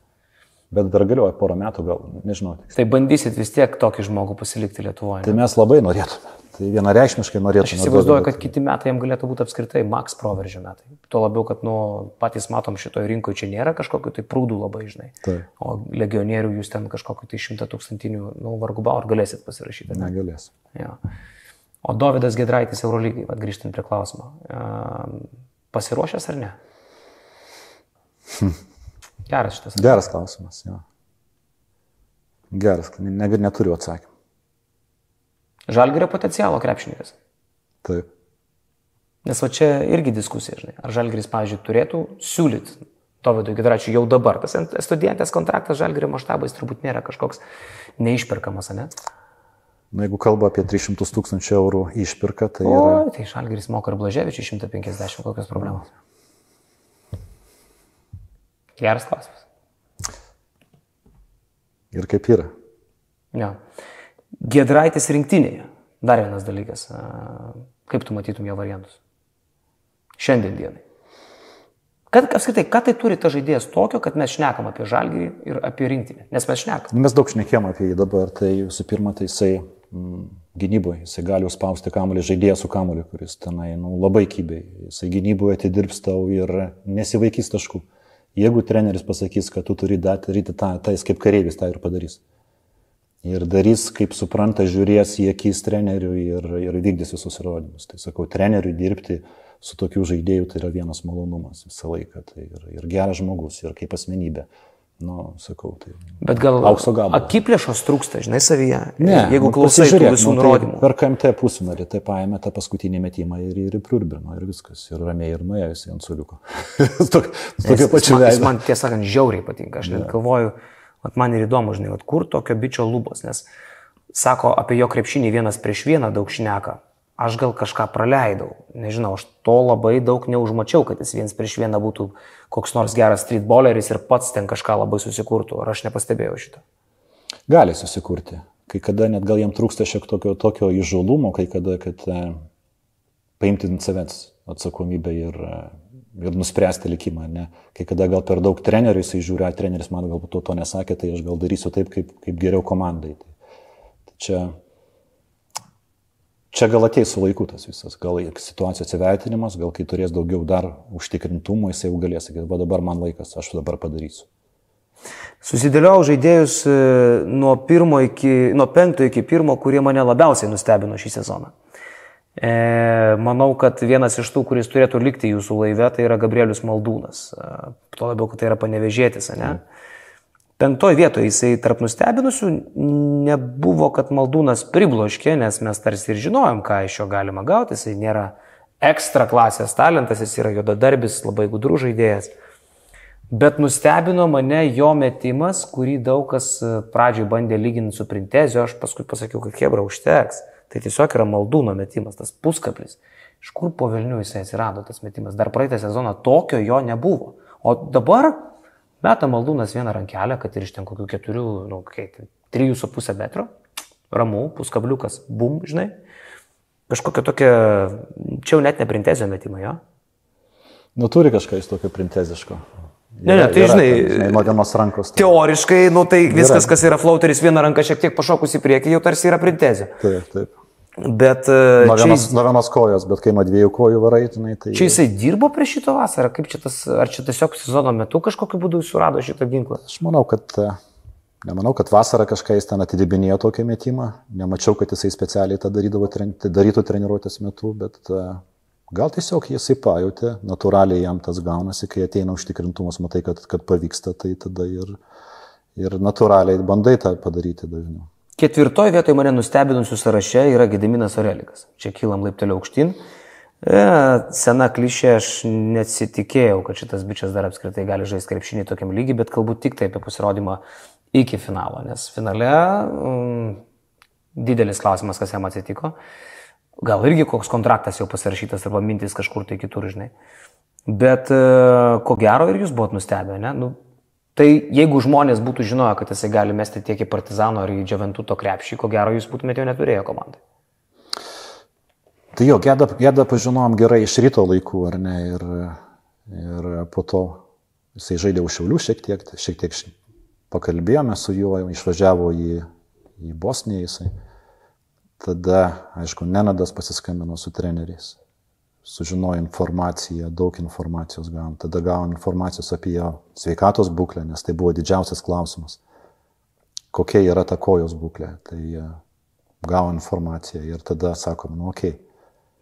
Bet dar galioja porą metų, gal nežinau. tiksliai. Tai bandysit vis tiek tokį žmogų pasilikti Lietuvoje. Tai ne? mes labai norėtume. Tai vienareikšmiškai norėtume. Aš įsivaizduoju, kad kiti metai jam galėtų būti apskritai maks proveržio metai. Tuo labiau, kad nu, patys matom šitoje rinkoje čia nėra kažkokiu tai prūdų labai žinai. Taip. O legionierių jūs ten kažkokiu tai šimta tūkstantinių, nu, vargu bau, ar galėsit pasirašyti. Ne? Negalės. Jo. O Davidas Gedraitis Eurolygai, grįžtant prie klausimo. Pasiruošęs ar ne? Geras šitas. Geras klausimas. Jo. Geras, ne, neturiu atsakymą. Žalgerio potencialo krepšininkas. Taip. Nes va čia irgi diskusija, žinai. Ar Žalgeris, pavyzdžiui, turėtų siūlyti Dovydui Gedraičiui jau dabar. Tas studentės kontraktas Žalgerio maštabais turbūt nėra kažkoks neišperkamas, ne? Na, jeigu kalba apie 300 tūkstančių eurų išpirką, tai yra... O, tai Žalgeris moka ir Blaževičiui 150, kokios problemos. Geras klausimas. Ir kaip yra. Jo. Gedraitis rinktinėje. Dar vienas dalykas. Kaip tu matytum jo variantus? Šiandien dienai. Kad, apskritai, ką tai turi ta žaidėjas tokio, kad mes šnekam apie žalgyrį ir apie rinktinę? Nes mes šnekam. Mes daug šnekėjom apie jį dabar, tai visų pirma, tai jisai gynyboje, jisai gali užspausti kamuolį, žaidėjas su kamuoliu, kuris tenai nu, labai kybiai. Jisai gynyboje atidirbs tau ir nesivaikys taškų. Jeigu treneris pasakys, kad tu turi daryti tą, tai jis kaip kareivis tą ir padarys. Ir darys, kaip supranta, žiūrės į akis treneriui ir, ir vykdys visus įrodymus. Tai sakau, treneriui dirbti su tokiu žaidėju tai yra vienas malonumas visą laiką. Tai ir, ir geras žmogus, ir kaip asmenybė. Nu, sakau, tai. Bet gal Aukso gabalas. akiplėšos trūksta, žinai, savyje. Ne, Jeigu nu, klausai pasižiūrėk, visų nu, nurodymų. Tai per KMT pusmarį tai paėmė tą paskutinį metimą ir, ir priurbino ir viskas. Ir ramiai ir nuėjo jisai ant suliuko. Su tok- su tokiu Jis jis man tiesą sakant žiauriai patinka. Aš net galvoju, at man ir įdomu, žinai, at kur tokio bičio lubos, nes sako apie jo krepšinį vienas prieš vieną daug šneka. Aš gal kažką praleidau. Nežinau, aš to labai daug neužmačiau, kad jis vienas prieš vieną būtų koks nors geras streetballeris ir pats ten kažką labai susikurtų. Ar aš nepastebėjau šito? Gali susikurti. Kai kada net gal jam trūksta šiek tokio, tokio įžalumo, kai kada, kad e, paimti ant savęs atsakomybę ir, e, ir nuspręsti likimą. Ne? Kai kada gal per daug trenerių jisai žiūri, treneris man galbūt to, to nesakė, tai aš gal darysiu taip, kaip, kaip geriau komandai. Tai, tai čia Čia gal ateis su laiku tas visas, gal situacijos įvertinimas, gal kai turės daugiau dar užtikrintumo, jisai jau galės sakyti, va dabar man laikas, aš dabar padarysiu. Susidėliau žaidėjus e, nuo, iki, nuo penkto iki pirmo, kurie mane labiausiai nustebino šį sezoną. E, manau, kad vienas iš tų, kuris turėtų likti jūsų laive, tai yra Gabrielius Maldūnas. E, tuo labiau, kad tai yra panevežėtis, ne? Mm. Penktoje vietoje jisai tarp nustebinusių nebuvo, kad maldūnas pribloškė, nes mes tarsi ir žinojom, ką iš jo galima gauti, jisai nėra ekstra klasės talentas, jis yra juodadarbis, labai gudrų žaidėjas. Bet nustebino mane jo metimas, kurį daug kas e, pradžioj bandė lyginti su Printezio, aš paskui pasakiau, kad Hebra užteks. Tai tiesiog yra maldūno metimas, tas puskaplis. Iš kur po Vilnių jisai atsirado tas metimas? Dar praeitą sezoną tokio jo nebuvo. O dabar Meta maldūnas vieną rankelę, kad ir iš ten kokių keturių, nu, kaip, trijų su pusę metro, ramu, puskabliukas, bum, žinai. Kažkokia tokia, čia jau net ne printezio metimai, jo? Nu, turi kažką iš tokio printeziško. Ne, ne, tai yra, žinai, žinai, nuo vienos rankos. Tai. Teoriškai, nu tai viskas, yra. kas yra flauteris, viena ranka šiek tiek pašokus į priekį, jau tarsi yra printezė. Taip, taip. Bet... Nuo vienos, jis, nuo vienos kojos, bet kai nuo dviejų kojų varaitinai, tai... Čia jisai dirbo prie šito vasarą, kaip čia tas, ar čia tiesiog sezono metu kažkokiu būdu surado šitą ginklą? Aš manau, kad, nemanau, kad vasarą kažką jis ten atidibinėjo tokį metimą, nemačiau, kad jisai specialiai tą darydavo, tai darytų treniruotės metu, bet gal tiesiog jisai pajutė, natūraliai jam tas gaunasi, kai ateina užtikrintumas, matai, kad, kad pavyksta, tai tada ir, ir natūraliai bandai tą padaryti dažniau. Ketvirtoje vietoje mane nustebinusių sąraše yra Gediminas Orelikas. Čia kylam laipteliu aukštyn. E, sena klišė, aš nesitikėjau, kad šitas bičias dar apskritai gali žaisti krepšinį tokiam lygiai, bet kalbu tik tai apie pasirodymą iki finalo, nes finale mm, didelis klausimas, kas jam atsitiko. Gal irgi koks kontraktas jau pasirašytas arba mintis kažkur tai kitur, žinai. Bet e, ko gero ir jūs buvot nustebę, ne? Nu, Tai jeigu žmonės būtų žinoję, kad jisai gali mesti tiek į Partizano ar į Džiaventuto krepšį, ko gero jūs būtumėte jo neturėję komandai. Tai jo, Gedą, Gedą pažinom gerai iš ryto laikų, ar ne? Ir, ir po to jisai žaidė už Šiaulių šiek tiek, šiek tiek pakalbėjome su juo, išvažiavo į, į Bosniją jisai. Tada, aišku, Nenadas pasiskambino su treneriais sužinojo informaciją, daug informacijos gavom. Tada gavom informacijos apie jo sveikatos būklę, nes tai buvo didžiausias klausimas. Kokia yra ta kojos būklė. Tai e, gavom informaciją ir tada sakom, nu. Okay.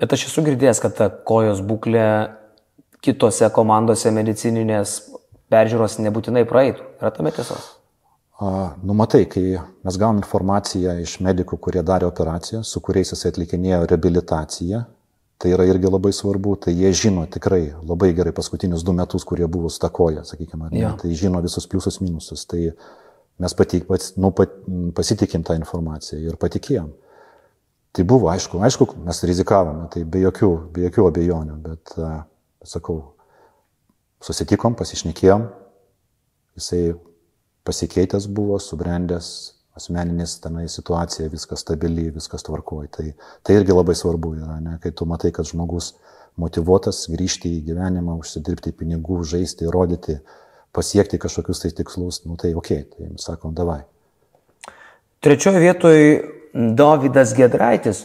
Bet aš esu girdėjęs, kad ta kojos būklė kitose komandose medicininės peržiūros nebūtinai praeitų. Yra tame tiesos? Nu, matai, kai mes gavom informaciją iš medikų, kurie darė operaciją, su kuriais jis atlikinėjo reabilitaciją, Tai yra irgi labai svarbu, tai jie žino tikrai labai gerai paskutinius du metus, kurie buvo stakoję, sakykime, ja. tai žino visus pliusus minusus. Tai mes patik, pats, nu, pat, pasitikim tą informaciją ir patikėjom. Tai buvo, aišku, aišku, mes rizikavome, tai be jokių, be jokių abejonių, bet, uh, sakau, susitikom, pasišnekėjom, jisai pasikeitęs buvo, subrendęs, asmeninės tenai situacija, viskas stabili, viskas tvarkoja. Tai, tai irgi labai svarbu yra, ne? kai tu matai, kad žmogus motivuotas grįžti į gyvenimą, užsidirbti pinigų, žaisti, rodyti, pasiekti kažkokius tai tikslus, nu tai ok, tai sakom, davai. Trečioje vietoje Davidas Gedraitis,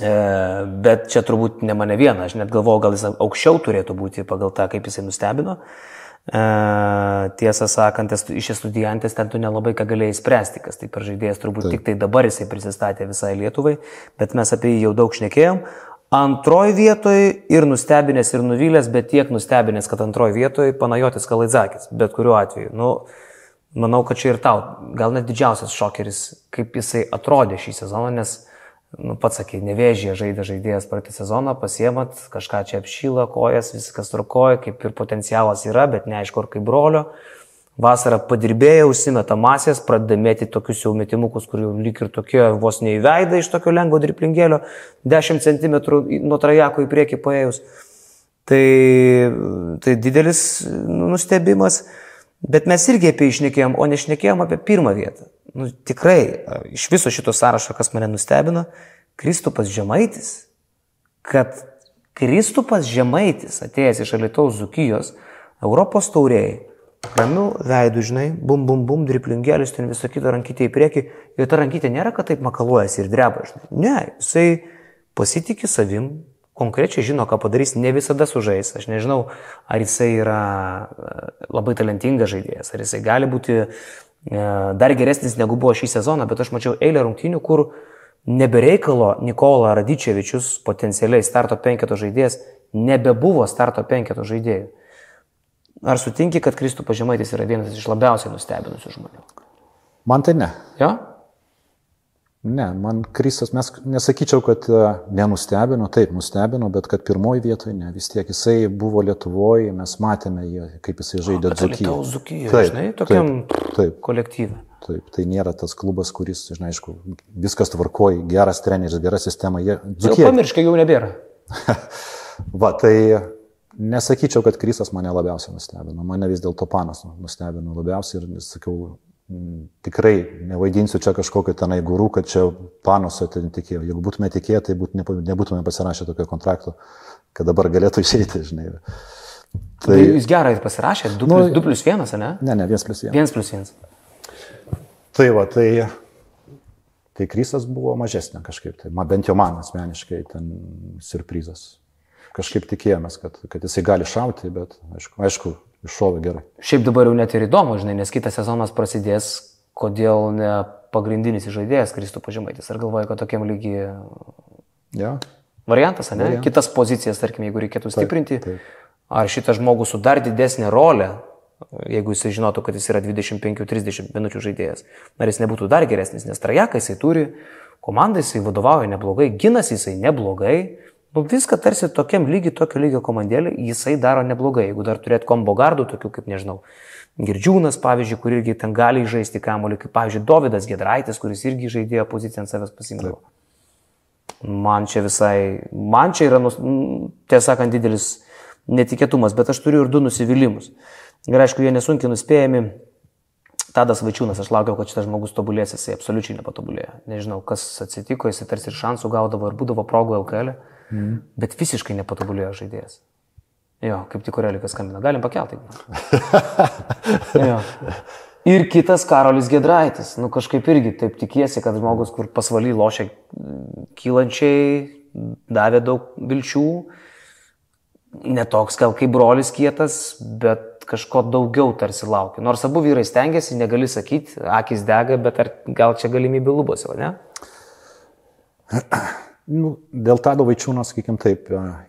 e, bet čia turbūt ne mane viena, aš net galvoju, gal jis aukščiau turėtų būti pagal tą, kaip jisai nustebino. E, tiesą sakant, iš estudiantės ten tu nelabai ką galėjai spręsti, kas tai per žaidėjas, turbūt Taip. tik tai dabar jisai prisistatė visai Lietuvai, bet mes apie jį jau daug šnekėjom. Antroji vietoje ir nustebinės, ir nuvylęs, bet tiek nustebinės, kad antroji vietoje Panajotis Kalaidzakis, bet kuriuo atveju. Nu, manau, kad čia ir tau gal net didžiausias šokeris, kaip jisai atrodė šį sezoną, nes nu, pats sakė, nevėžė žaidė žaidėjas praeitą sezoną, pasiemat, kažką čia apšyla, kojas, viskas trukoja, kaip ir potencialas yra, bet neaišku, ar kaip brolio. Vasarą padirbėję, užsimeta masės, pradeda mėti tokius jau metimukus, kur jau lyg ir tokie vos neįveida iš tokio lengvo driplingėlio, 10 cm nuo trajako į priekį paėjus. Tai, tai didelis nu, nustebimas, bet mes irgi apie jį išnekėjom, o nešnekėjom apie pirmą vietą. Nu, tikrai, iš viso šito sąrašo, kas mane nustebino, Kristupas Žemaitis, kad Kristupas Žemaitis, atėjęs iš Alitaus Zukijos, Europos taurėjai, ramių veidų, žinai, bum, bum, bum, driplingėlis, ten visą kitą rankytę į priekį. Ir ta rankytė nėra, kad taip makaluojasi ir dreba, žinai. Ne, jisai pasitikė savim, konkrečiai žino, ką padarys, ne visada sužais. Aš nežinau, ar jisai yra labai talentingas žaidėjas, ar jisai gali būti dar geresnis negu buvo šį sezoną, bet aš mačiau eilę rungtynių, kur nebereikalo Nikola Radičevičius, potencialiai starto penketo žaidėjas, nebebuvo starto penketo žaidėjų. Ar sutinki, kad Kristų pažymaitis yra vienas iš labiausiai nustebinusių žmonių? Man tai ne. Jo? Ne, man Kristas, mes nesakyčiau, kad e, nenustebino, taip, nustebino, bet kad pirmoji vietoje ne, vis tiek jisai buvo Lietuvoje, mes matėme jį, kaip jisai žaidė. Dzukijoje, taip, žinai, tokiam taip, taip, kolektyvui. Taip, tai nėra tas klubas, kuris, žinai, aišku, viskas tvarkoja, geras treneris, gera sistema. Jie, Dzukija... Jau pamirškai, jau nebėra. Va, tai Nesakyčiau, kad Krysas mane labiausiai nustebino, mane vis dėlto panas nustebino labiausiai ir sakiau, tikrai nevaidinsiu čia kažkokio tenai gurų, kad čia panuso ten tikėjau. Jeigu būtume tikėję, tai būt, nebūtume pasirašę tokio kontrakto, kad dabar galėtų išeiti, žinai. Tai, jūs gerai pasirašėte, 2 plus, nu, plus 1, ne? Ne, ne, 1 plus 1. 1 plus 1. Tai va, tai, tai Krysas buvo mažesnė kažkaip, tai bent jau man asmeniškai ten surprizas kažkaip tikėjomės, kad, kad jisai gali šauti, bet aišku, aišku iššovė gerai. Šiaip dabar jau net ir įdomu, žinai, nes kitas sezonas prasidės, kodėl ne pagrindinis žaidėjas Kristų pažymaitis. Ar galvoja, kad tokiam lygiai... Ja. Variantas, ne? Variantas. Kitas pozicijas, tarkim, jeigu reikėtų stiprinti. Taip, taip. Ar šitas žmogus su dar didesnė rolė, jeigu jisai žinotų, kad jis yra 25-30 minučių žaidėjas, ar jis nebūtų dar geresnis, nes trajeką jisai turi, komandai jisai vadovauja neblogai, ginasi jisai neblogai, Nu, viską tarsi tokiam lygiai, tokio lygio komandėlį jisai daro neblogai. Jeigu dar turėt kombo gardų, tokių kaip, nežinau, Girdžiūnas, pavyzdžiui, kur irgi ten gali žaisti kamuolį, kaip, pavyzdžiui, Davidas Gedraitis, kuris irgi žaidėjo poziciją ant savęs pasimdavo. Man čia visai, man čia yra, tiesą sakant, didelis netikėtumas, bet aš turiu ir du nusivylimus. Ir aišku, jie nesunkiai nuspėjami. Tadas Vaičiūnas, aš laukiau, kad šitas žmogus tobulės, jisai absoliučiai nepatobulėjo. Nežinau, kas atsitiko, jisai tarsi ir šansų gaudavo ir būdavo progų LKL. E. Mm. Bet visiškai nepatobulėjo žaidėjas. Jo, kaip tik Korelikas skambina. Galim pakelti. Ir kitas Karolis Gedraitis. Nu kažkaip irgi taip tikiesi, kad žmogus, kur pasvaly lošia kylančiai, davė daug vilčių. Netoks gal kaip brolis kietas, bet kažko daugiau tarsi laukia. Nors abu vyrai stengiasi, negali sakyti, akis dega, bet ar gal čia galimybė lubose, ne? Nu, dėl Tado Vaičiūno, sakykim taip,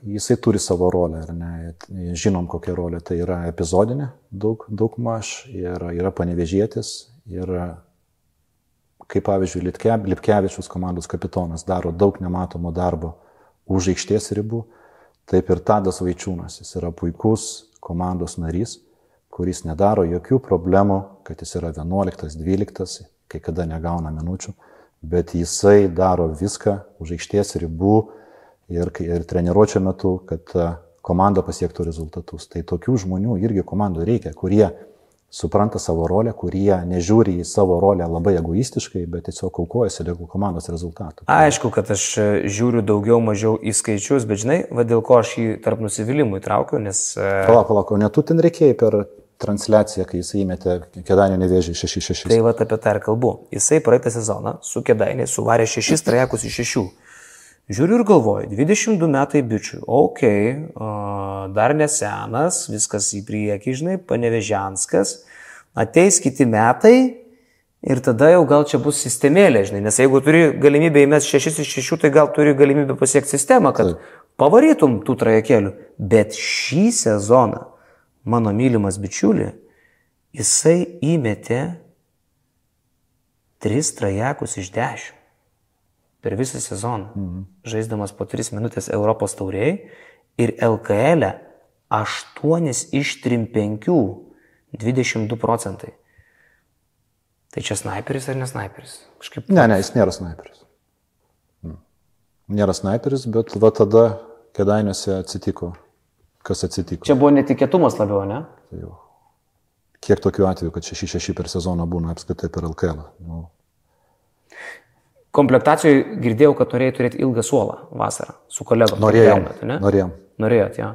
jisai turi savo rolę, ar ne? Žinom, kokia rolė tai yra epizodinė, daug, daug maž, ir yra panevežėtis, ir kaip pavyzdžiui, Lipkevičius komandos kapitonas daro daug nematomo darbo už aikštės ribų, taip ir Tadas Vaičiūnas, jis yra puikus komandos narys, kuris nedaro jokių problemų, kad jis yra 11, 12, kai kada negauna minučių bet jisai daro viską už aikštės ribų ir, ir treniruočio metu, kad e, komanda pasiektų rezultatus. Tai tokių žmonių irgi komandų reikia, kurie supranta savo rolę, kurie nežiūri į savo rolę labai egoistiškai, bet tiesiog aukojasi dėl komandos rezultatų. Aišku, kad aš e, žiūriu daugiau mažiau į skaičius, bet žinai, va dėl ko aš jį tarp nusivylimų įtraukiau, nes... E, palauk, palauk, o netu ten reikėjai per transliaciją, kai jisai įmetė Kedainio nevėžį 6-6. Tai va apie tą ir kalbu. Jisai praeitą sezoną su Kedainiai suvarė 6 trajekus iš 6. Žiūriu ir galvoju, 22 metai bičių, ok, dar nesenas, viskas į priekį, žinai, panevežianskas, ateis kiti metai ir tada jau gal čia bus sistemėlė, žinai, nes jeigu turi galimybę įmesti 6 iš 6, tai gal turi galimybę pasiekti sistemą, kad Taip. pavarytum tų trajekelių. Bet šį sezoną mano mylimas bičiuli, jisai įmetė tris trajekus iš dešimt per visą sezoną, mhm. žaisdamas po tris minutės Europos tauriai ir LKL 8 e iš 35 22 procentai. Tai čia sniperis ar nesniperis? Kažkaip. Ne, ne, jis nėra sniperis. Mm. Nėra sniperis, bet va tada kedainiuose atsitiko, kas atsitiko. Čia buvo netikėtumas labiau, ne? Tai jau. Kiek tokių atvejų, kad 6-6 per sezoną būna apskritai per LKL. Nu, Komplektacijoje girdėjau, kad norėjai turėti ilgą suolą vasarą su kolegom. norėjom. Ne? Norėjom. Norėjot, jo.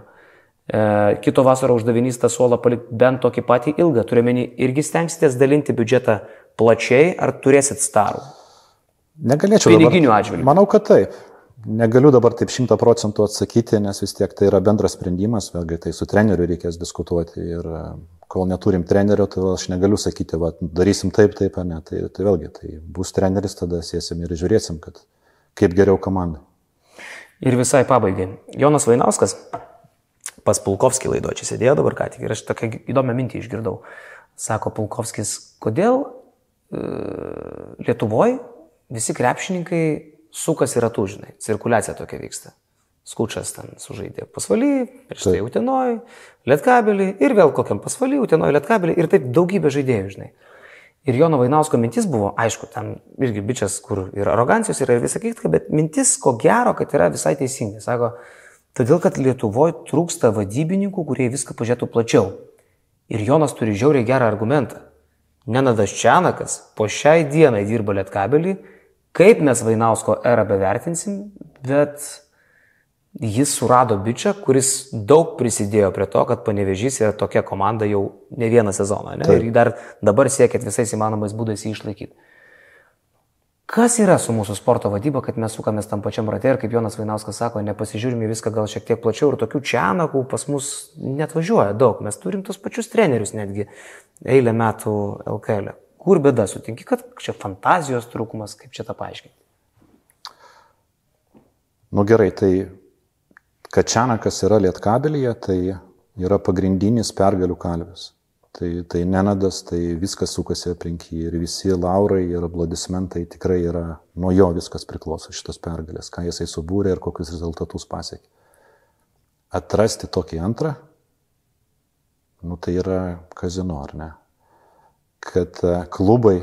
E, kito vasaro uždavinys tą suolą palikti bent tokį patį ilgą. Turiuomenį, irgi stengsitės dalinti biudžetą plačiai, ar turėsit starų? Negalėčiau. Piniginiu dabar- atžvilgiu. Manau, kad taip. Negaliu dabar taip šimta procentų atsakyti, nes vis tiek tai yra bendras sprendimas, vėlgi tai su treneriu reikės diskutuoti ir e, kol neturim trenerio, tai aš negaliu sakyti, va, darysim taip, taip ne. Tai, tai vėlgi, tai bus treneris, tada sėsim ir žiūrėsim, kad kaip geriau komandai. Ir visai pabaigai. Jonas Vainauskas pas Pulkovskį laido čia sėdėjo dabar ką tik ir aš tokią įdomią mintį išgirdau. Sako Pulkovskis, kodėl e, Lietuvoje visi krepšininkai sukasi ratų, žinai, cirkuliacija tokia vyksta. Skučas ten sužaidė pasvaly, prieš tai Utenoj, Lietkabelį ir vėl kokiam pasvaly, Utenoj, Lietkabelį ir taip daugybė žaidėjų, žinai. Ir Jono Vainausko mintis buvo, aišku, ten irgi bičias, kur ir arogancijos yra ir visą kitką, bet mintis, ko gero, kad yra visai teisinga. Sako, todėl, kad Lietuvoje trūksta vadybininkų, kurie viską pažiūrėtų plačiau. Ir Jonas turi žiauriai gerą argumentą. Nenadas Čianakas po šiai dienai dirba Lietkabelį, kaip mes Vainausko erą bevertinsim, bet jis surado bičią, kuris daug prisidėjo prie to, kad panevežys yra tokia komanda jau ne vieną sezoną. Ne? Ir jį dar dabar siekit visais įmanomais būdais jį išlaikyti. Kas yra su mūsų sporto vadyba, kad mes sukamės tam pačiam rate ir kaip Jonas Vainauskas sako, nepasižiūrime viską gal šiek tiek plačiau ir tokių čianakų pas mus net važiuoja daug. Mes turim tos pačius trenerius netgi eilę metų LKL. -e. Kur bėda, sutinki, kad čia fantazijos trūkumas, kaip čia tą paaiškinti? Nu gerai, tai kad Čianakas yra lietkabelyje, tai yra pagrindinis pergalių kalvis. Tai, tai nenadas, tai viskas sukasi aplink jį ir visi laurai ir aplodismentai tikrai yra, nuo jo viskas priklauso šitos pergalės, ką jisai subūrė ir kokius rezultatus pasiekė. Atrasti tokį antrą, nu tai yra kazino, ar ne? Kad e, klubai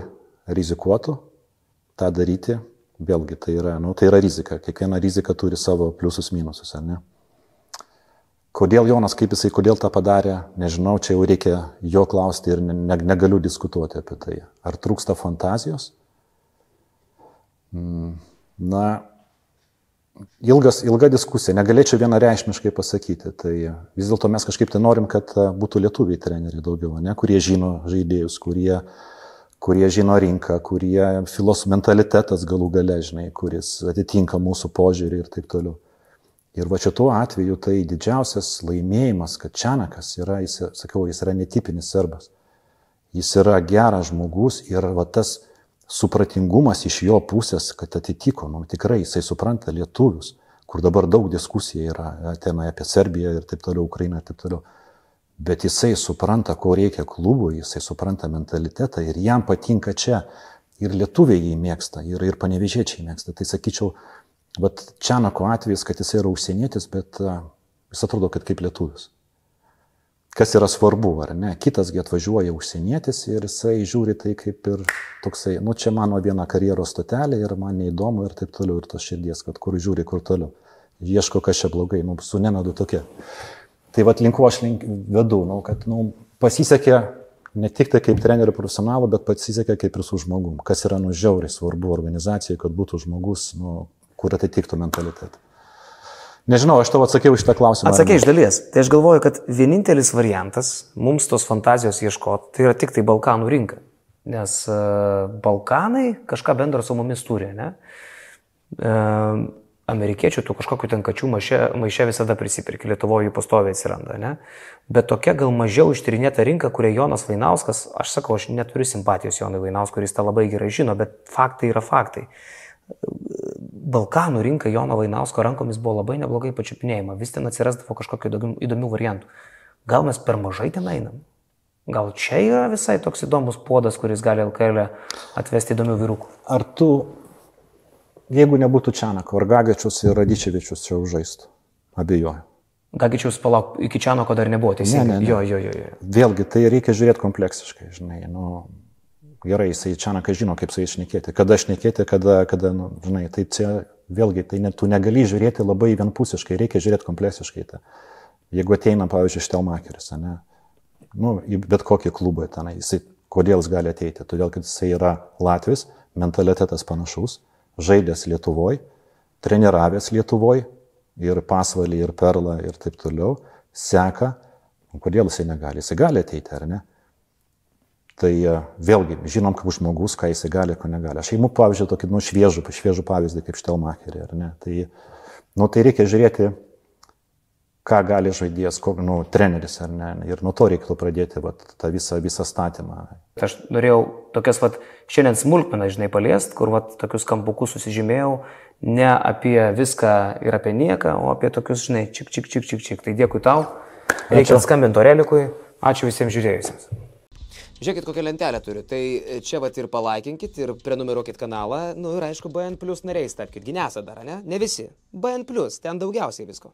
rizikuotų tą daryti, vėlgi tai yra, nu, tai yra rizika, kiekviena rizika turi savo pliusus minusus, ar ne? Kodėl Jonas, kaip jisai, kodėl tą padarė, nežinau, čia jau reikia jo klausti ir ne, negaliu diskutuoti apie tai. Ar trūksta fantazijos? Mm, Na, ilgas, ilga diskusija, negalėčiau vienareišmiškai pasakyti. Tai vis dėlto mes kažkaip tai norim, kad e, būtų lietuviai treneriai daugiau, ne, kurie žino žaidėjus, kurie, kurie žino rinką, kurie filos mentalitetas galų gale, žinai, kuris atitinka mūsų požiūrį ir taip toliau. Ir va šituo atveju tai didžiausias laimėjimas, kad Čianakas yra, jis, sakiau, jis yra netipinis serbas. Jis yra geras žmogus ir va tas supratingumas iš jo pusės, kad atitiko, nu tikrai jisai supranta lietuvius, kur dabar daug diskusijų yra tenai apie Serbiją ir taip toliau, Ukrainą ir taip toliau. Bet jisai supranta, ko reikia klubui, jisai supranta mentalitetą ir jam patinka čia. Ir lietuviai jį mėgsta, ir, ir panevežėčiai mėgsta. Tai sakyčiau, Vat Čianako atvejis, kad jis yra užsienietis, bet a, jis atrodo, kad kaip lietuvis. Kas yra svarbu, ar ne? Kitasgi atvažiuoja užsienietis ir jisai žiūri tai kaip ir toksai, nu čia mano viena karjeros stotelė ir man neįdomu ir taip toliau, ir tos širdies, kad kur žiūri, kur toliau. Ieško, kas čia blogai, nu, su nenadu tokia. Tai vad linku aš link vedu, nu, kad nu, pasisekė ne tik tai kaip trenerių profesionalų, bet pasisekė kaip ir su žmogum. Kas yra nu žiauriai svarbu organizacijai, kad būtų žmogus, nu, kur atitiktų mentalitetą. Nežinau, aš tau atsakiau iš tą klausimą. Atsakė iš dalies. Tai aš galvoju, kad vienintelis variantas mums tos fantazijos ieškoti, tai yra tik tai Balkanų rinka. Nes uh, Balkanai kažką bendro su mumis turi, ne? Uh, amerikiečių tų kažkokių ten kačių maiše, maiše visada prisipirki, Lietuvoje jų pastoviai atsiranda, ne? Bet tokia gal mažiau ištyrinėta rinka, kurią Jonas Vainauskas, aš sakau, aš neturiu simpatijos Jonui Vainauskui, kuris tą labai gerai žino, bet faktai yra faktai. Balkanų rinka Jono Vainausko rankomis buvo labai neblogai pačiupinėjama, vis ten atsirasdavo kažkokių įdomių, variantų. Gal mes per mažai ten einam? Gal čia yra visai toks įdomus podas, kuris gali LKL atvesti įdomių vyrukų? Ar tu, jeigu nebūtų Čianako, ar Gagečius ir Radičevičius čia užžaistų? Abejoju. Gagičiaus palauk, iki Čianoko dar nebuvo teisingai. Ne, ne, ne. Jo, jo, jo, jo. Vėlgi, tai reikia žiūrėti kompleksiškai, žinai. Nu, gerai, jisai Čianakas žino, kaip su jais šnekėti. Kada šnekėti, kada, kada nu, žinai, tai čia vėlgi, tai net tu negali žiūrėti labai vienpusiškai, reikia žiūrėti kompleksiškai. Tai. Jeigu ateina, pavyzdžiui, Štelmakeris, ne, nu, į bet kokį klubą ten, jisai, kodėl jis gali ateiti? Todėl, kad jisai yra Latvis, mentalitetas panašus, žaidęs Lietuvoje, treniravęs Lietuvoje ir pasvalį, ir perlą, ir taip toliau, seka, kodėl jisai negali, jisai gali ateiti, ar ne? Tai e, vėlgi, žinom, kaip žmogus, ką jisai gali, ko negali. Aš įimu, pavyzdžiui, tokį, nu, šviežų, šviežų pavyzdį kaip Štelmacherį, ar ne? Tai, nu, tai reikia žiūrėti, ką gali žaidėjas, nu, treneris, ar ne? Ir nuo to reikėtų pradėti vat, tą visą, visą statymą. Aš norėjau tokias, vat, šiandien smulkmeną, žinai, paliest, kur, vat, tokius kampukus susižymėjau, ne apie viską ir apie nieką, o apie tokius, žinai, čik, čik, čik, čik, čik. Tai dėkui tau. Reikia skambinti Orelikui. Ačiū visiems žiūrėjusiems. Žiūrėkit, kokią lentelę turiu. Tai čia vat ir palaikinkit, ir prenumeruokit kanalą. Nu ir aišku, BN Plus nariais tapkite. Ginesa dar, ne? Ne visi. BN Plus, ten daugiausiai visko.